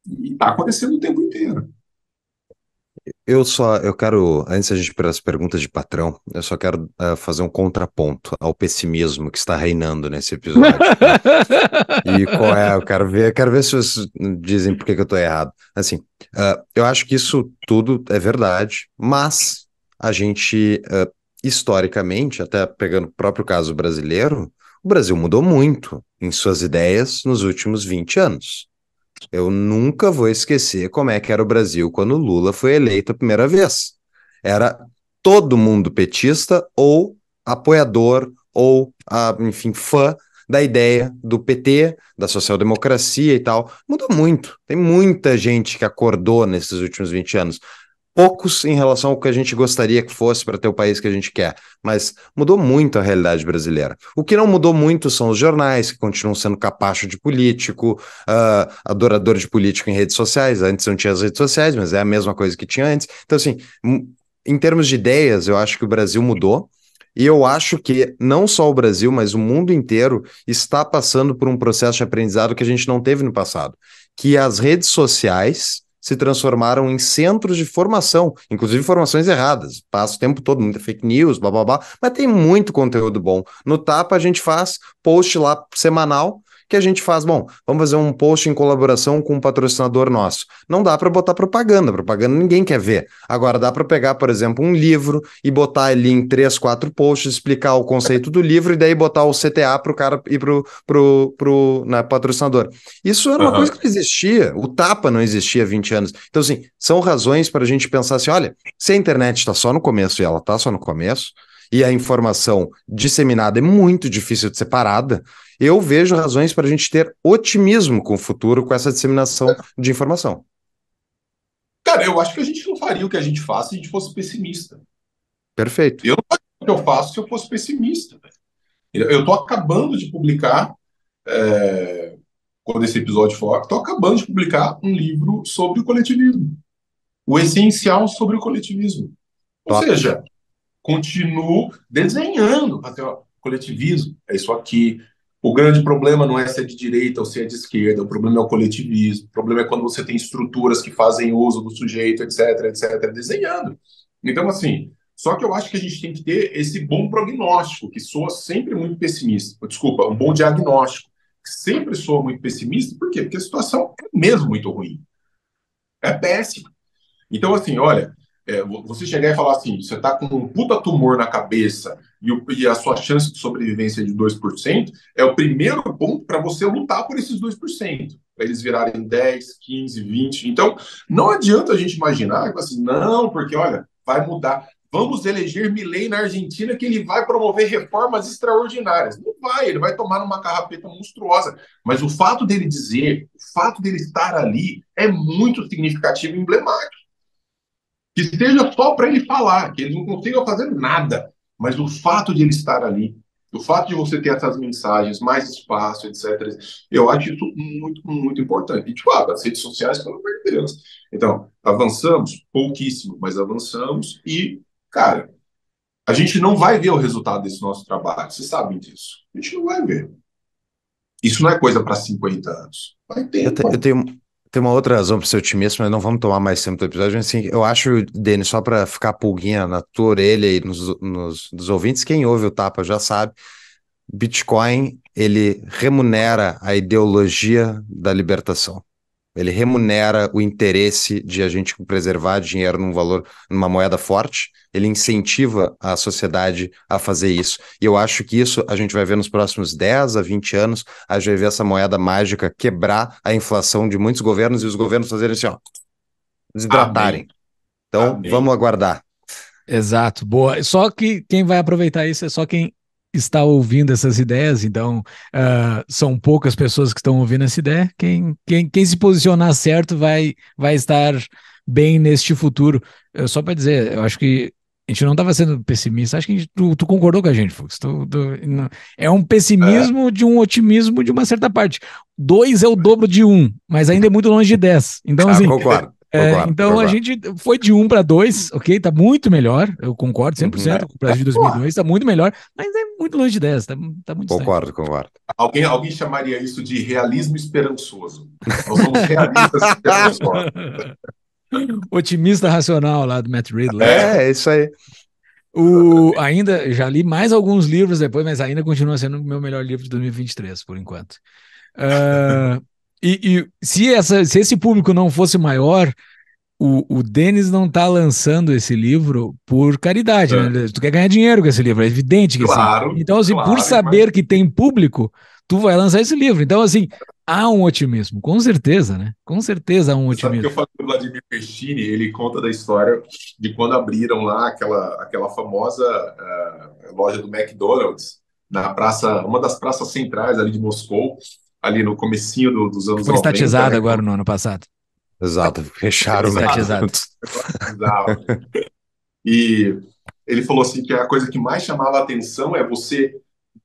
e está acontecendo o tempo inteiro. Eu só, eu quero, antes a gente para as perguntas de patrão, eu só quero uh, fazer um contraponto ao pessimismo que está reinando nesse episódio. Tá? e qual é? Eu quero ver, quero ver se vocês dizem por que, que eu estou errado. Assim, uh, eu acho que isso tudo é verdade, mas a gente, uh, historicamente, até pegando o próprio caso brasileiro, o Brasil mudou muito em suas ideias nos últimos 20 anos. Eu nunca vou esquecer como é que era o Brasil quando Lula foi eleito a primeira vez. Era todo mundo petista ou apoiador ou, enfim, fã da ideia do PT, da social-democracia e tal. Mudou muito. Tem muita gente que acordou nesses últimos 20 anos poucos em relação ao que a gente gostaria que fosse para ter o país que a gente quer, mas mudou muito a realidade brasileira. O que não mudou muito são os jornais, que continuam sendo capacho de político, uh, adorador de político em redes sociais. Antes não tinha as redes sociais, mas é a mesma coisa que tinha antes. Então, assim, em termos de ideias, eu acho que o Brasil mudou. E eu acho que não só o Brasil, mas o mundo inteiro está passando por um processo de aprendizado que a gente não teve no passado. Que as redes sociais se transformaram em centros de formação, inclusive formações erradas. Passa o tempo todo, muita fake news, blá blá blá, mas tem muito conteúdo bom. No Tapa a gente faz post lá semanal que a gente faz, bom, vamos fazer um post em colaboração com um patrocinador nosso. Não dá para botar propaganda, propaganda ninguém quer ver. Agora dá para pegar, por exemplo, um livro e botar ali em três, quatro posts, explicar o conceito do livro e daí botar o CTA para o cara e pro, pro, pro né, patrocinador. Isso era uma uhum. coisa que não existia, o tapa não existia há 20 anos. Então, assim, são razões para a gente pensar assim: olha, se a internet está só no começo e ela está só no começo, e a informação disseminada é muito difícil de ser parada, eu vejo razões para a gente ter otimismo com o futuro com essa disseminação de informação. Cara, eu acho que a gente não faria o que a gente faz se a gente fosse pessimista. Perfeito. Eu não faria o que eu faço se eu fosse pessimista. Eu estou acabando de publicar, é, quando esse episódio for, estou acabando de publicar um livro sobre o coletivismo. O essencial sobre o coletivismo. Ou Top. seja, continuo desenhando até o coletivismo. É isso aqui. O grande problema não é se é de direita ou se é de esquerda, o problema é o coletivismo. O problema é quando você tem estruturas que fazem uso do sujeito, etc, etc, desenhando. Então, assim, só que eu acho que a gente tem que ter esse bom prognóstico, que soa sempre muito pessimista. Desculpa, um bom diagnóstico, que sempre soa muito pessimista. Por quê? Porque a situação é mesmo muito ruim. É péssima. Então, assim, olha, é, você chegar e falar assim, você está com um puta tumor na cabeça e, o, e, a sua chance de sobrevivência é de 2%, é o primeiro ponto para você lutar por esses 2%, para eles virarem 10, 15, 20. Então, não adianta a gente imaginar que assim, não, porque olha, vai mudar. Vamos eleger Milley na Argentina que ele vai promover reformas extraordinárias. Não vai, ele vai tomar numa carrapeta monstruosa. Mas o fato dele dizer, o fato dele estar ali é muito significativo e emblemático que seja só para ele falar, que ele não consiga fazer nada, mas o fato de ele estar ali, o fato de você ter essas mensagens, mais espaço, etc., eu acho isso muito, muito importante. E, tipo, ah, as redes sociais, pelo amor de Deus. Então, avançamos pouquíssimo, mas avançamos e, cara, a gente não vai ver o resultado desse nosso trabalho, vocês sabem disso. A gente não vai ver. Isso não é coisa para 50 anos. Vai ter. Eu, te, eu tenho tem uma outra razão para ser otimista, mas não vamos tomar mais tempo do episódio. Assim, eu acho, Denis, só para ficar pulguinha na tua orelha e nos, nos ouvintes, quem ouve o Tapa já sabe, Bitcoin ele remunera a ideologia da libertação. Ele remunera o interesse de a gente preservar dinheiro num valor, numa moeda forte. Ele incentiva a sociedade a fazer isso. E eu acho que isso a gente vai ver nos próximos 10 a 20 anos. A gente vai ver essa moeda mágica quebrar a inflação de muitos governos e os governos fazerem assim, ó, desidratarem. Amém. Então, Amém. vamos aguardar. Exato, boa. Só que quem vai aproveitar isso é só quem está ouvindo essas ideias, então uh, são poucas pessoas que estão ouvindo essa ideia. Quem, quem, quem se posicionar certo vai, vai estar bem neste futuro. Uh, só para dizer, eu acho que a gente não estava sendo pessimista, acho que gente, tu, tu, concordou com a gente, Fux. Tu, tu, é um pessimismo é. de um otimismo de uma certa parte. Dois é o dobro de um, mas ainda é muito longe de dez. Então, ah, assim, concordo. É, então a gente foi de 1 para 2, ok? Tá muito melhor, eu concordo 100% uhum. com o Brasil de 2002, tá muito melhor, mas é muito longe de 10, tá, tá muito Concordo, estranho. concordo. Alguém, alguém chamaria isso de realismo esperançoso. Nós somos realistas esperançosos. Otimista racional lá do Matt Ridley. É, é isso aí. O, ainda, já li mais alguns livros depois, mas ainda continua sendo o meu melhor livro de 2023, por enquanto. Uh, e, e se, essa, se esse público não fosse maior, o, o Denis não está lançando esse livro por caridade, é. né? Tu quer ganhar dinheiro com esse livro, é evidente que claro, sim. Então, assim, claro, por saber mas... que tem público, tu vai lançar esse livro. Então, assim, há um otimismo, com certeza, né? Com certeza há um otimismo. Sabe que eu falo do Vladimir Pestini, ele conta da história de quando abriram lá aquela, aquela famosa uh, loja do McDonald's na praça, uma das praças centrais ali de Moscou, ali no comecinho do, dos anos Foi 90. Foi estatizado né? agora no ano passado. Exato, fecharam o estatizado. e ele falou assim que a coisa que mais chamava a atenção é você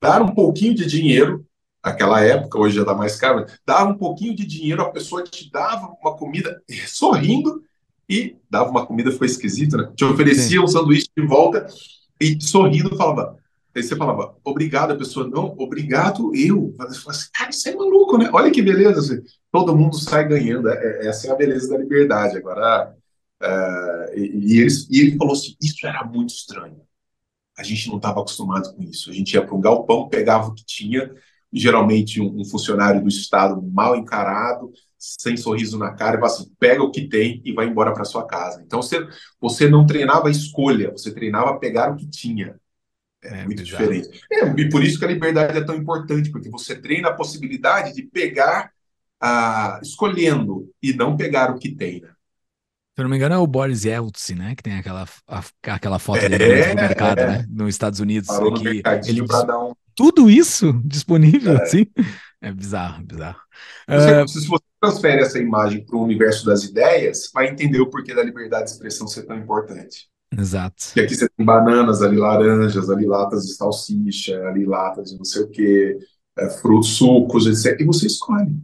dar um pouquinho de dinheiro naquela época, hoje já dá mais caro, dava um pouquinho de dinheiro, a pessoa te dava uma comida sorrindo e dava uma comida, foi esquisito, né? Te oferecia Sim. um sanduíche de volta e sorrindo falava, Aí você falava, obrigado, a pessoa, não, obrigado eu. Você fala assim, cara, você é maluco, né? Olha que beleza, assim, todo mundo sai ganhando. É, é, essa é a beleza da liberdade. Agora, é, e, e, ele, e ele falou assim: isso era muito estranho. A gente não estava acostumado com isso. A gente ia para um galpão, pegava o que tinha, geralmente um, um, funcionário do Estado mal encarado, sem sorriso na cara, e fala assim: pega o que tem e vai embora para sua casa. Então você, você não treinava a escolha, você treinava pegar o que tinha. É, é muito bizarro. diferente. É, e por isso que a liberdade é tão importante, porque você treina a possibilidade de pegar, ah, escolhendo, e não pegar o que tem. Né? Se eu não me engano, é o Boris Yeltsin, né? Que tem aquela, a, aquela foto é, dele no mercado, é. né? Nos Estados Unidos. Parou que ele dar um... Tudo isso disponível, é. assim? É bizarro, bizarro. Você, uh... Se você transfere essa imagem para o universo das ideias, vai entender o porquê da liberdade de expressão ser tão importante. Exato. E aqui você tem bananas, ali laranjas, ali latas de salsicha, ali latas de não sei o quê, é, frutos, sucos, etc. E você escolhe.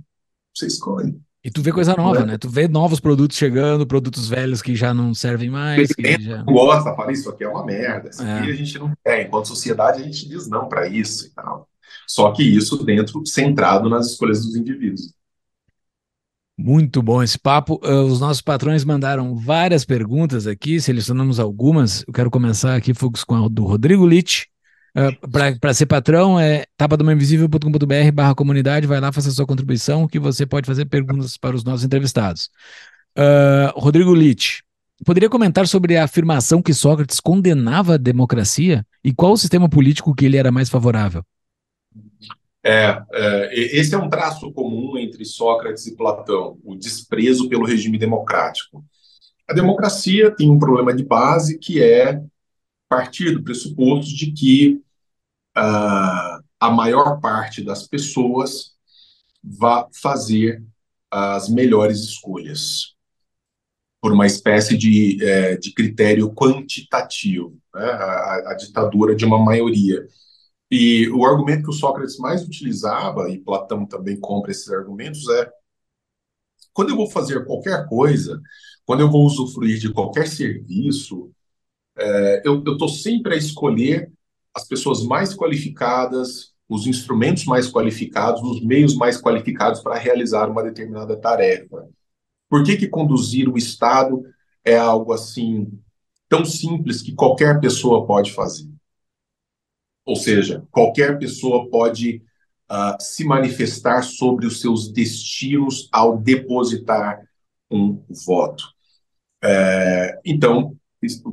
Você escolhe. E tu vê coisa nova, né? Tu vê novos produtos chegando, produtos velhos que já não servem mais. Que já... gosta, fala isso aqui é uma merda. Isso é. aqui a gente não quer. Enquanto sociedade, a gente diz não para isso e tal. Só que isso dentro, centrado nas escolhas dos indivíduos. Muito bom esse papo. Uh, os nossos patrões mandaram várias perguntas aqui, selecionamos algumas. Eu quero começar aqui, Fux, com a do Rodrigo Litt. Uh, Para ser patrão é tapadomainvisível.com.br barra comunidade, vai lá, faça sua contribuição, que você pode fazer perguntas para os nossos entrevistados. Uh, Rodrigo Litt, poderia comentar sobre a afirmação que Sócrates condenava a democracia e qual o sistema político que ele era mais favorável? É, é, esse é um traço comum entre Sócrates e Platão, o desprezo pelo regime democrático. A democracia tem um problema de base que é partir do pressuposto de que uh, a maior parte das pessoas vai fazer as melhores escolhas por uma espécie de, é, de critério quantitativo, né? a, a ditadura de uma maioria. E o argumento que o Sócrates mais utilizava, e Platão também compra esses argumentos, é: quando eu vou fazer qualquer coisa, quando eu vou usufruir de qualquer serviço, é, eu estou sempre a escolher as pessoas mais qualificadas, os instrumentos mais qualificados, os meios mais qualificados para realizar uma determinada tarefa. Por que, que conduzir o Estado é algo assim tão simples que qualquer pessoa pode fazer? Ou seja, qualquer pessoa pode uh, se manifestar sobre os seus destinos ao depositar um voto. É, então,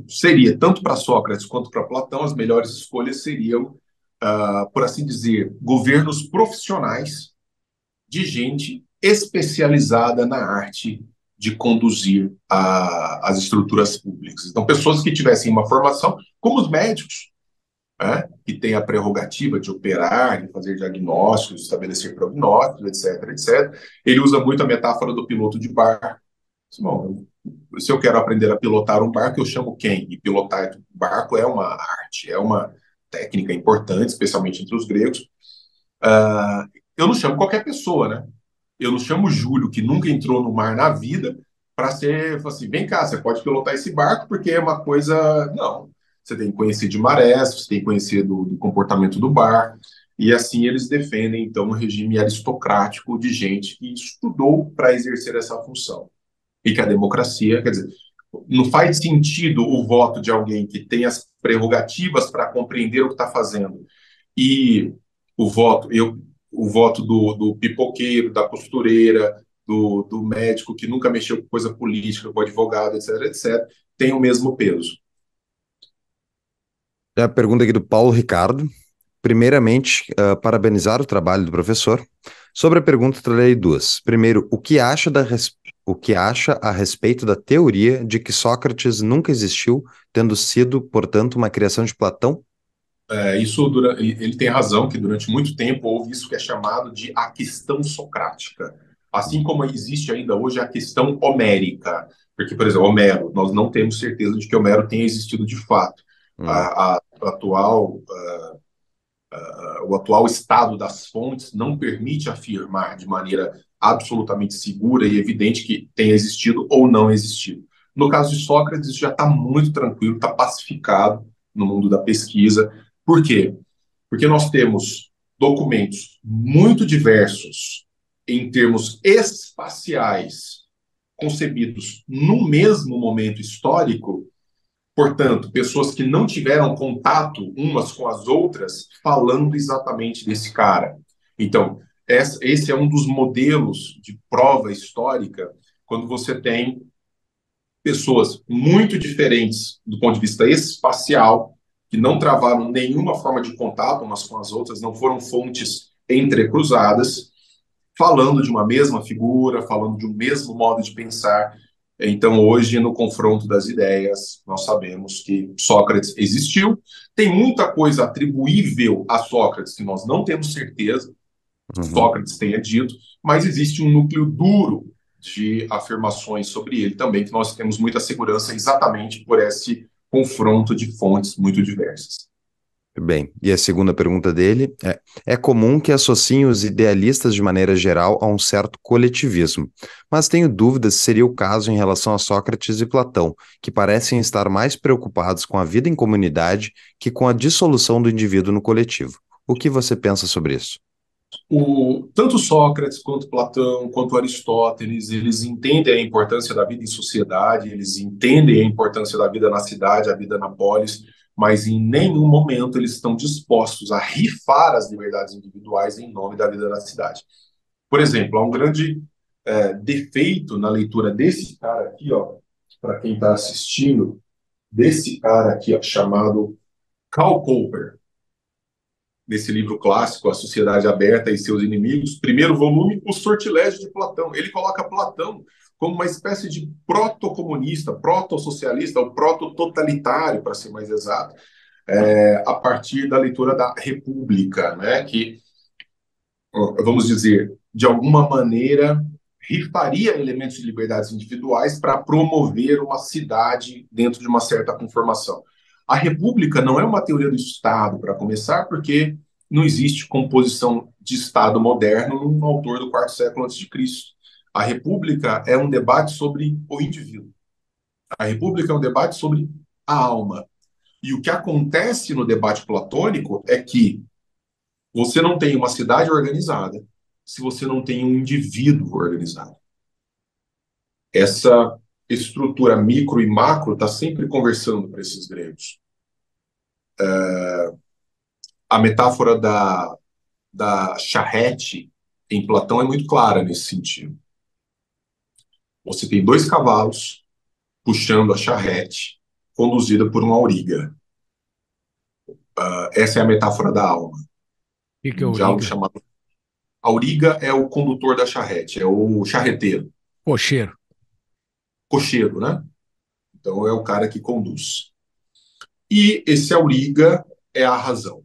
seria, tanto para Sócrates quanto para Platão, as melhores escolhas seriam, uh, por assim dizer, governos profissionais de gente especializada na arte de conduzir a, as estruturas públicas. Então, pessoas que tivessem uma formação, como os médicos, né, que tem a prerrogativa de operar, de fazer diagnósticos, estabelecer prognósticos, etc, etc. Ele usa muito a metáfora do piloto de barco. Bom, se eu quero aprender a pilotar um barco, eu chamo quem? E pilotar barco é uma arte, é uma técnica importante, especialmente entre os gregos. Uh, eu não chamo qualquer pessoa, né? Eu não chamo Júlio, que nunca entrou no mar na vida, para ser assim, vem cá, você pode pilotar esse barco porque é uma coisa. Não você tem que conhecer de marés, você tem que conhecer do, do comportamento do bar, e assim eles defendem, então, um regime aristocrático de gente que estudou para exercer essa função. E que a democracia, quer dizer, não faz sentido o voto de alguém que tem as prerrogativas para compreender o que está fazendo e o voto, eu, o voto do, do pipoqueiro, da costureira, do, do médico que nunca mexeu com coisa política, com advogado, etc., etc., tem o mesmo peso. É a pergunta aqui do Paulo Ricardo. Primeiramente, uh, parabenizar o trabalho do professor. Sobre a pergunta, trarei duas. Primeiro, o que acha da o que acha a respeito da teoria de que Sócrates nunca existiu, tendo sido, portanto, uma criação de Platão? É, isso ele tem razão que durante muito tempo houve isso que é chamado de a questão socrática, assim como existe ainda hoje a questão homérica, porque por exemplo Homero, nós não temos certeza de que Homero tenha existido de fato. Hum. A, a, atual, uh, uh, o atual estado das fontes não permite afirmar de maneira absolutamente segura e evidente que tenha existido ou não existido. No caso de Sócrates, já está muito tranquilo, está pacificado no mundo da pesquisa. Por quê? Porque nós temos documentos muito diversos em termos espaciais, concebidos no mesmo momento histórico, Portanto, pessoas que não tiveram contato umas com as outras falando exatamente desse cara. Então, esse é um dos modelos de prova histórica quando você tem pessoas muito diferentes do ponto de vista espacial, que não travaram nenhuma forma de contato umas com as outras, não foram fontes entrecruzadas, falando de uma mesma figura, falando de um mesmo modo de pensar, então, hoje, no confronto das ideias, nós sabemos que Sócrates existiu. Tem muita coisa atribuível a Sócrates que nós não temos certeza uhum. Sócrates tenha dito, mas existe um núcleo duro de afirmações sobre ele também, que nós temos muita segurança exatamente por esse confronto de fontes muito diversas. Bem, e a segunda pergunta dele é: é comum que associem os idealistas de maneira geral a um certo coletivismo, mas tenho dúvidas se seria o caso em relação a Sócrates e Platão, que parecem estar mais preocupados com a vida em comunidade que com a dissolução do indivíduo no coletivo. O que você pensa sobre isso? O, tanto Sócrates quanto Platão, quanto Aristóteles, eles entendem a importância da vida em sociedade, eles entendem a importância da vida na cidade, a vida na polis, mas em nenhum momento eles estão dispostos a rifar as liberdades individuais em nome da vida na cidade. Por exemplo, há um grande é, defeito na leitura desse cara aqui, ó, para quem está assistindo, desse cara aqui, ó, chamado Karl Popper nesse livro clássico, A Sociedade Aberta e Seus Inimigos, primeiro volume, O Sortilégio de Platão. Ele coloca Platão como uma espécie de proto-comunista, proto-socialista, ou proto-totalitário, para ser mais exato, é, a partir da leitura da República, né, que, vamos dizer, de alguma maneira rifaria elementos de liberdades individuais para promover uma cidade dentro de uma certa conformação. A República não é uma teoria do Estado, para começar, porque não existe composição de Estado moderno num autor do quarto século antes de Cristo. A República é um debate sobre o indivíduo. A República é um debate sobre a alma. E o que acontece no debate platônico é que você não tem uma cidade organizada se você não tem um indivíduo organizado. Essa estrutura micro e macro está sempre conversando para esses gregos. É, a metáfora da, da charrete em Platão é muito clara nesse sentido. Você tem dois cavalos puxando a charrete, conduzida por uma auriga. Uh, essa é a metáfora da alma. O que, é algo chamado... Auriga é o condutor da charrete, é o charreteiro. Cocheiro cocheiro, né? Então é o cara que conduz. E esse auriga é a razão,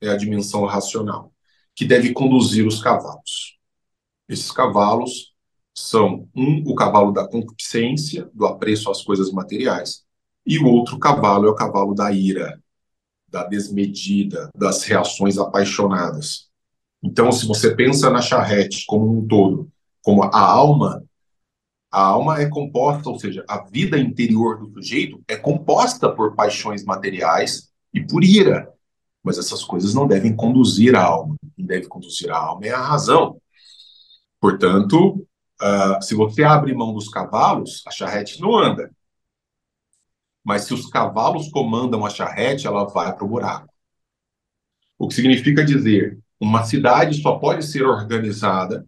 é a dimensão racional, que deve conduzir os cavalos. Esses cavalos são um, o cavalo da concupiscência, do apreço às coisas materiais, e o outro cavalo é o cavalo da ira, da desmedida, das reações apaixonadas. Então, se você pensa na charrete como um todo, como a alma a alma é composta, ou seja, a vida interior do sujeito é composta por paixões materiais e por ira. Mas essas coisas não devem conduzir a alma. Quem deve conduzir a alma é a razão. Portanto, uh, se você abre mão dos cavalos, a charrete não anda. Mas se os cavalos comandam a charrete, ela vai para o buraco. O que significa dizer, uma cidade só pode ser organizada,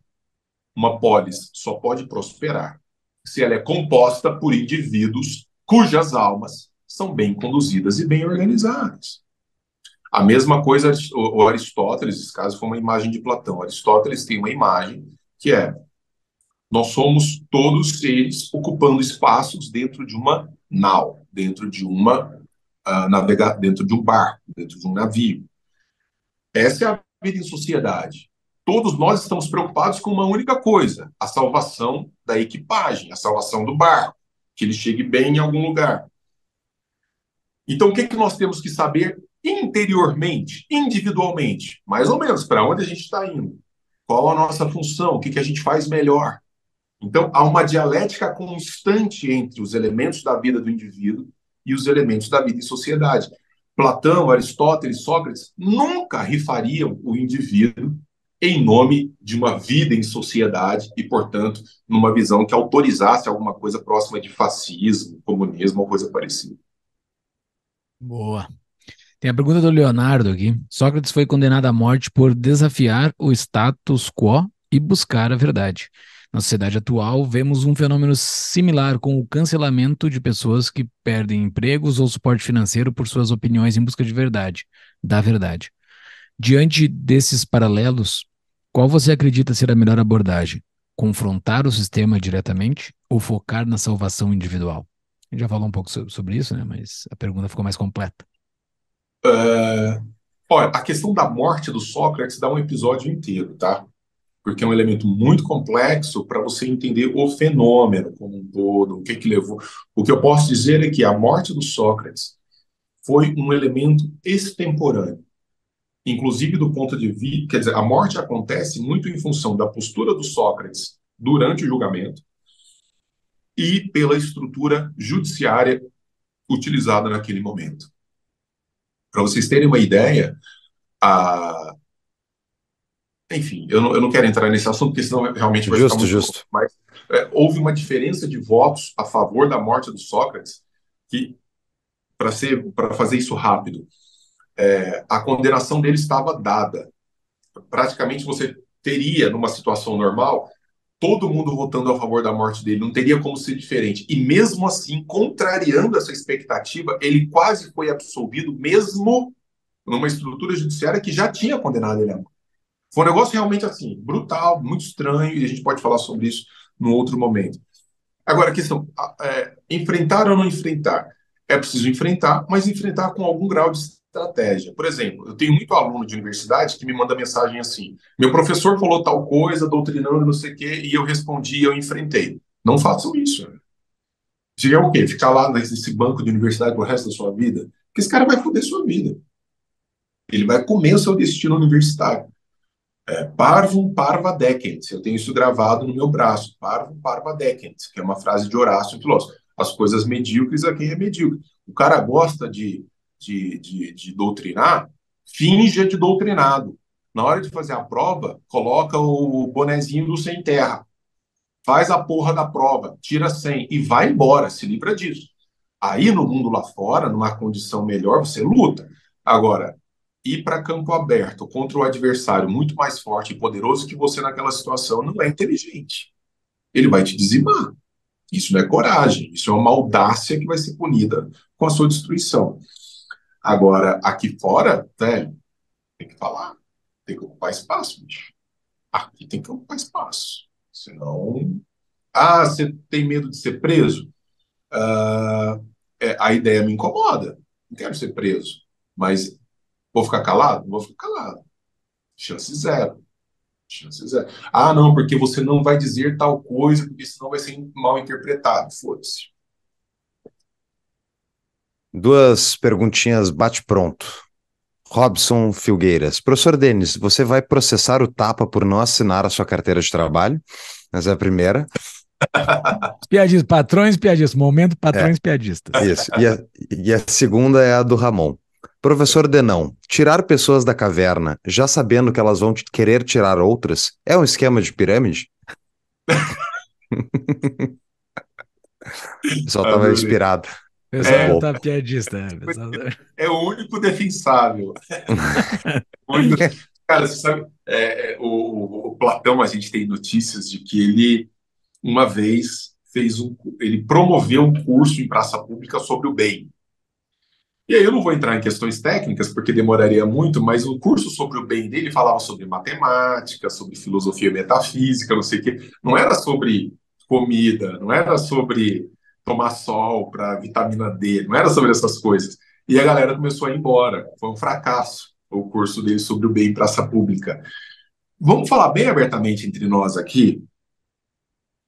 uma polis só pode prosperar se ela é composta por indivíduos cujas almas são bem conduzidas e bem organizadas. A mesma coisa, o Aristóteles, esse caso foi uma imagem de Platão. Aristóteles tem uma imagem que é: nós somos todos seres ocupando espaços dentro de uma nau, dentro de uma uh, navega dentro de um barco, dentro de um navio. Essa é a vida em sociedade todos nós estamos preocupados com uma única coisa: a salvação da equipagem, a salvação do barco, que ele chegue bem em algum lugar. Então, o que, que nós temos que saber interiormente, individualmente, mais ou menos, para onde a gente está indo? Qual a nossa função? O que, que a gente faz melhor? Então, há uma dialética constante entre os elementos da vida do indivíduo e os elementos da vida em sociedade. Platão, Aristóteles, Sócrates nunca rifariam o indivíduo em nome de uma vida em sociedade e, portanto, numa visão que autorizasse alguma coisa próxima de fascismo, comunismo ou coisa parecida. Boa. Tem a pergunta do Leonardo aqui. Sócrates foi condenado à morte por desafiar o status quo e buscar a verdade. Na sociedade atual, vemos um fenômeno similar com o cancelamento de pessoas que perdem empregos ou suporte financeiro por suas opiniões em busca de verdade, da verdade. Diante desses paralelos, qual você acredita ser a melhor abordagem? Confrontar o sistema diretamente ou focar na salvação individual? A gente já falou um pouco sobre isso, né? Mas a pergunta ficou mais completa. Uh, olha, a questão da morte do Sócrates dá um episódio inteiro, tá? Porque é um elemento muito complexo para você entender o fenômeno como um todo, o que que levou. O que eu posso dizer é que a morte do Sócrates foi um elemento extemporâneo, inclusive do ponto de vista, quer dizer, a morte acontece muito em função da postura do Sócrates durante o julgamento e pela estrutura judiciária utilizada naquele momento. Para vocês terem uma ideia, a, enfim, eu não, eu não quero entrar nesse assunto, porque senão realmente vai justo, ficar muito justo. Mas é, houve uma diferença de votos a favor da morte do Sócrates, que, para fazer isso rápido, é, a condenação dele estava dada. Praticamente você teria, numa situação normal, todo mundo votando a favor da morte dele, não teria como ser diferente. E mesmo assim, contrariando essa expectativa, ele quase foi absolvido, mesmo numa estrutura judiciária que já tinha condenado ele à morte. Foi um negócio realmente assim, brutal, muito estranho, e a gente pode falar sobre isso num outro momento. Agora, a questão, é, enfrentar ou não enfrentar? É preciso enfrentar, mas enfrentar com algum grau de estratégia. Por exemplo, eu tenho muito aluno de universidade que me manda mensagem assim: meu professor falou tal coisa, doutrinando não sei o quê, e eu respondi, eu enfrentei. Não façam isso. Seria o quê? Ficar lá nesse banco de universidade pro resto da sua vida? Porque esse cara vai foder sua vida. Ele vai comer o seu destino universitário. É, parvum parva decent. Eu tenho isso gravado no meu braço. Parvum parva decent, que é uma frase de Horácio, filósofo. As coisas medíocres a quem é medíocre. O cara gosta de, de, de, de doutrinar, finja de doutrinado. Na hora de fazer a prova, coloca o bonezinho do sem terra. Faz a porra da prova, tira 100 e vai embora, se livra disso. Aí no mundo lá fora, numa condição melhor, você luta. Agora, ir para campo aberto contra o adversário muito mais forte e poderoso que você naquela situação não é inteligente. Ele vai te dizimar. Isso não é coragem, isso é uma audácia que vai ser punida com a sua destruição. Agora, aqui fora, velho, tem que falar, tem que ocupar espaço, bicho. Aqui tem que ocupar espaço. Senão. Ah, você tem medo de ser preso? Uh, é, a ideia me incomoda. Não quero ser preso. Mas Vou ficar calado? Vou ficar calado. Chance zero. Chance zero. Ah, não, porque você não vai dizer tal coisa, porque senão vai ser mal interpretado. Foda-se. Duas perguntinhas bate-pronto. Robson Filgueiras. Professor Denis, você vai processar o Tapa por não assinar a sua carteira de trabalho? Essa é a primeira. Piadistas, patrões piadistas, momento patrões é, piadistas. Isso. E a, e a segunda é a do Ramon. Professor Denão, tirar pessoas da caverna já sabendo que elas vão querer tirar outras é um esquema de pirâmide? o pessoal estava inspirado. Pessoal é, tá piadista. É, é o único defensável. Cara, você sabe, é, é, o, o, Platão, a gente tem notícias de que ele, uma vez, fez um, ele promoveu um curso em praça pública sobre o bem. E aí eu não vou entrar em questões técnicas, porque demoraria muito, mas o curso sobre o bem dele falava sobre matemática, sobre filosofia metafísica, não sei o quê. Não era sobre comida, não era sobre tomar sol para vitamina D, não era sobre essas coisas. E a galera começou a ir embora. Foi um fracasso o curso dele sobre o bem em praça pública. Vamos falar bem abertamente entre nós aqui.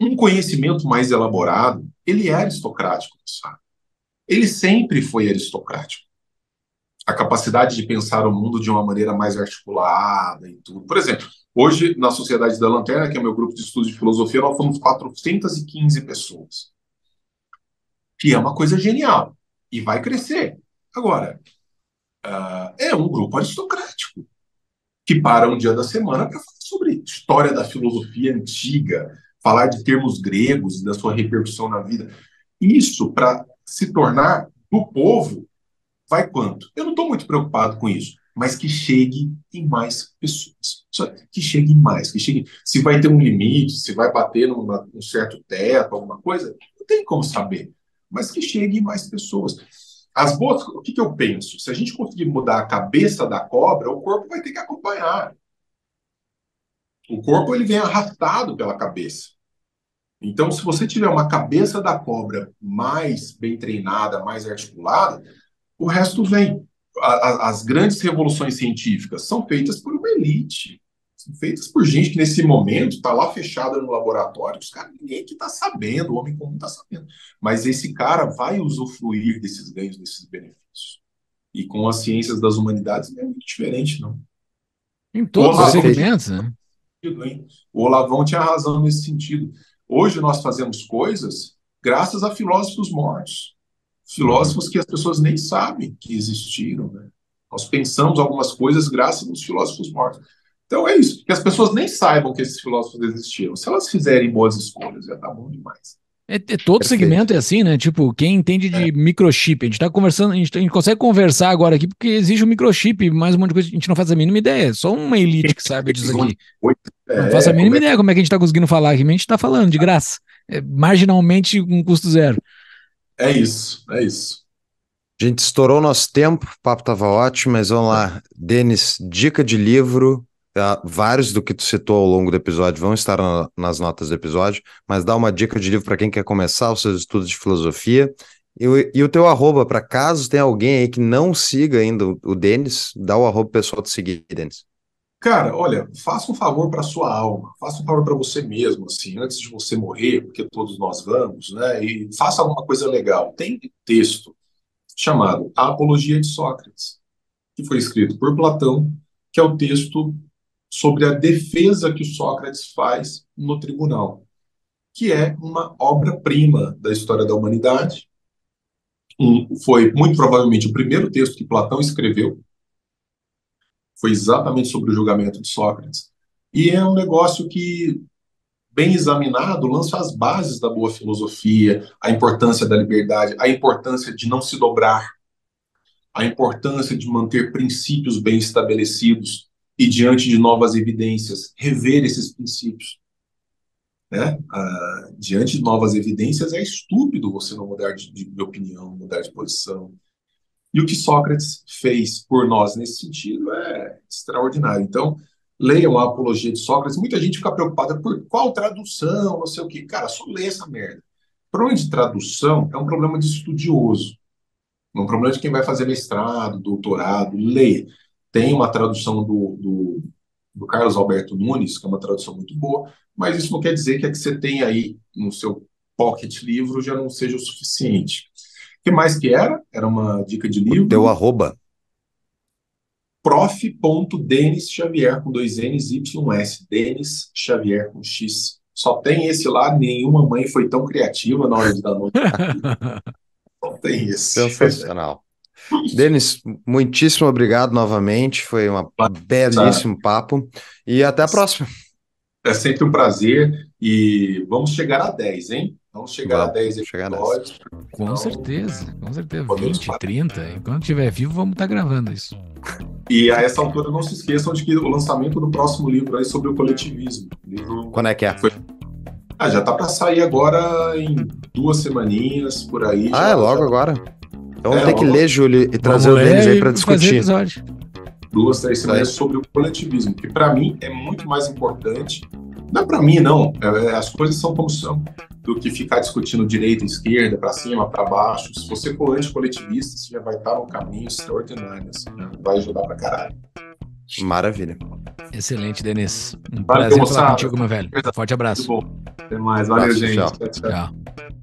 Um conhecimento mais elaborado, ele é aristocrático, sabe? Ele sempre foi aristocrático. A capacidade de pensar o mundo de uma maneira mais articulada e tudo. Por exemplo, hoje, na Sociedade da Lanterna, que é o meu grupo de estudos de filosofia, nós somos 415 pessoas. Que é uma coisa genial. E vai crescer. Agora, uh, é um grupo aristocrático que para um dia da semana para falar sobre história da filosofia antiga, falar de termos gregos e da sua repercussão na vida. Isso, para se tornar do povo, vai quanto? Eu não estou muito preocupado com isso, mas que chegue em mais pessoas. Que chegue mais, que chegue. Se vai ter um limite, se vai bater num certo teto, alguma coisa, não tem como saber. Mas que chegue em mais pessoas. As boas, o que, que eu penso? Se a gente conseguir mudar a cabeça da cobra, o corpo vai ter que acompanhar. O corpo ele vem arrastado pela cabeça. Então, se você tiver uma cabeça da cobra mais bem treinada, mais articulada, o resto vem. as grandes revoluções científicas são feitas por uma elite. feitas por gente que nesse momento está lá fechada no laboratório, os caras, ninguém que está sabendo, o homem comum está sabendo. Mas esse cara vai usufruir desses ganhos, desses benefícios. E com as ciências das humanidades não é muito diferente, não. Em todos os segmentos, né? O Olavão tinha razão nesse sentido. Hoje nós fazemos coisas graças a filósofos mortos. Filósofos que as pessoas nem sabem que existiram, né? Nós pensamos algumas coisas graças aos filósofos mortos. Então é isso, que as pessoas nem saibam que esses filósofos existiram. Se elas fizerem boas escolhas, já tá bom demais. É, é todo Perfeito. segmento é assim, né? Tipo, quem entende de é. microchip, a gente tá conversando, a gente, a gente, consegue conversar agora aqui porque existe um microchip, mais um monte de coisa, a gente não faz a mínima ideia, só uma elite que sabe disso aqui. É, não faço a mínima ideia como é que a gente tá conseguindo falar aqui, mas a gente tá falando de graça, é, marginalmente com um custo zero. É isso, é isso. A gente estourou nosso tempo, o papo tava ótimo, mas vamos lá. Denis, dica de livro vários do que tu citou ao longo do episódio vão estar na, nas notas do episódio, mas dá uma dica de livro para quem quer começar os seus estudos de filosofia. E, e o teu arroba, para caso tenha alguém aí que não siga ainda o, o Denis, dá o arroba pessoal de seguir, Denis. Cara, olha, faça um favor para sua alma, faça um favor para você mesmo, assim, antes de você morrer, porque todos nós vamos, né? E faça alguma coisa legal. Tem texto chamado A Apologia de Sócrates, que foi escrito por Platão, que é o texto sobre a defesa que Sócrates faz no tribunal, que é uma obra-prima da história da humanidade. Um, foi muito provavelmente o primeiro texto que Platão escreveu. Foi exatamente sobre o julgamento de Sócrates. E é um negócio que, bem examinado, lança as bases da boa filosofia, a importância da liberdade, a importância de não se dobrar, a importância de manter princípios bem estabelecidos, e, diante de novas evidências, rever esses princípios. Né? Ah, diante de novas evidências, é estúpido você não mudar de, de opinião, mudar de posição. E o que Sócrates fez por nós nesse sentido é extraordinário. Então, leiam a Apologia de Sócrates. Muita gente fica preocupada por qual tradução, não sei o quê. Cara, só lê essa merda. Problema de tradução é um problema de estudioso. É um problema de quem vai fazer mestrado, doutorado. Leia. Tem uma tradução do, do, do, Carlos Alberto Nunes, que é uma tradução muito boa, mas isso não quer dizer que a que você tem aí no seu pocket livro já não seja o suficiente. O que mais que era? Era uma dica de livro. Teu arroba. prof.denis Xavier, com dois N's, Y, S. Denis Xavier, com X. Só tem esse lá, nenhuma mãe foi tão criativa na hora de dar nome. Só tem esse. Sensacional. Denis, muitíssimo obrigado novamente. Foi um belíssimo papo. E até a próxima. É sempre um prazer. E vamos chegar a 10, hein? Vamos chegar vamos, a 10 episódios. Com então, certeza, com certeza. 20, 30. Enquanto estiver vivo, vamos estar tá gravando isso. E a essa altura, não se esqueçam de que o lançamento do próximo livro é sobre o coletivismo. Livro Quando é que é? Foi... Ah, já tá para sair agora em duas semaninhas por aí. Ah, já, é logo já... agora. Então vamos é, ter que ler, Júlio, e trazer o Denis aí para discutir. Duas, três semanas sobre o coletivismo, que para mim é muito mais importante. Não é para mim, não. É, é, as coisas são como são. Do que ficar discutindo direita, esquerda, para cima, para baixo. Se você for anticoletivista, você já vai estar no caminho extraordinário. Assim, né? Vai ajudar para caralho. Maravilha. Excelente, Denis. Um Valeu, prazer falar contigo, meu velho. Forte abraço. Até mais. Valeu, gente. tchau. tchau. tchau.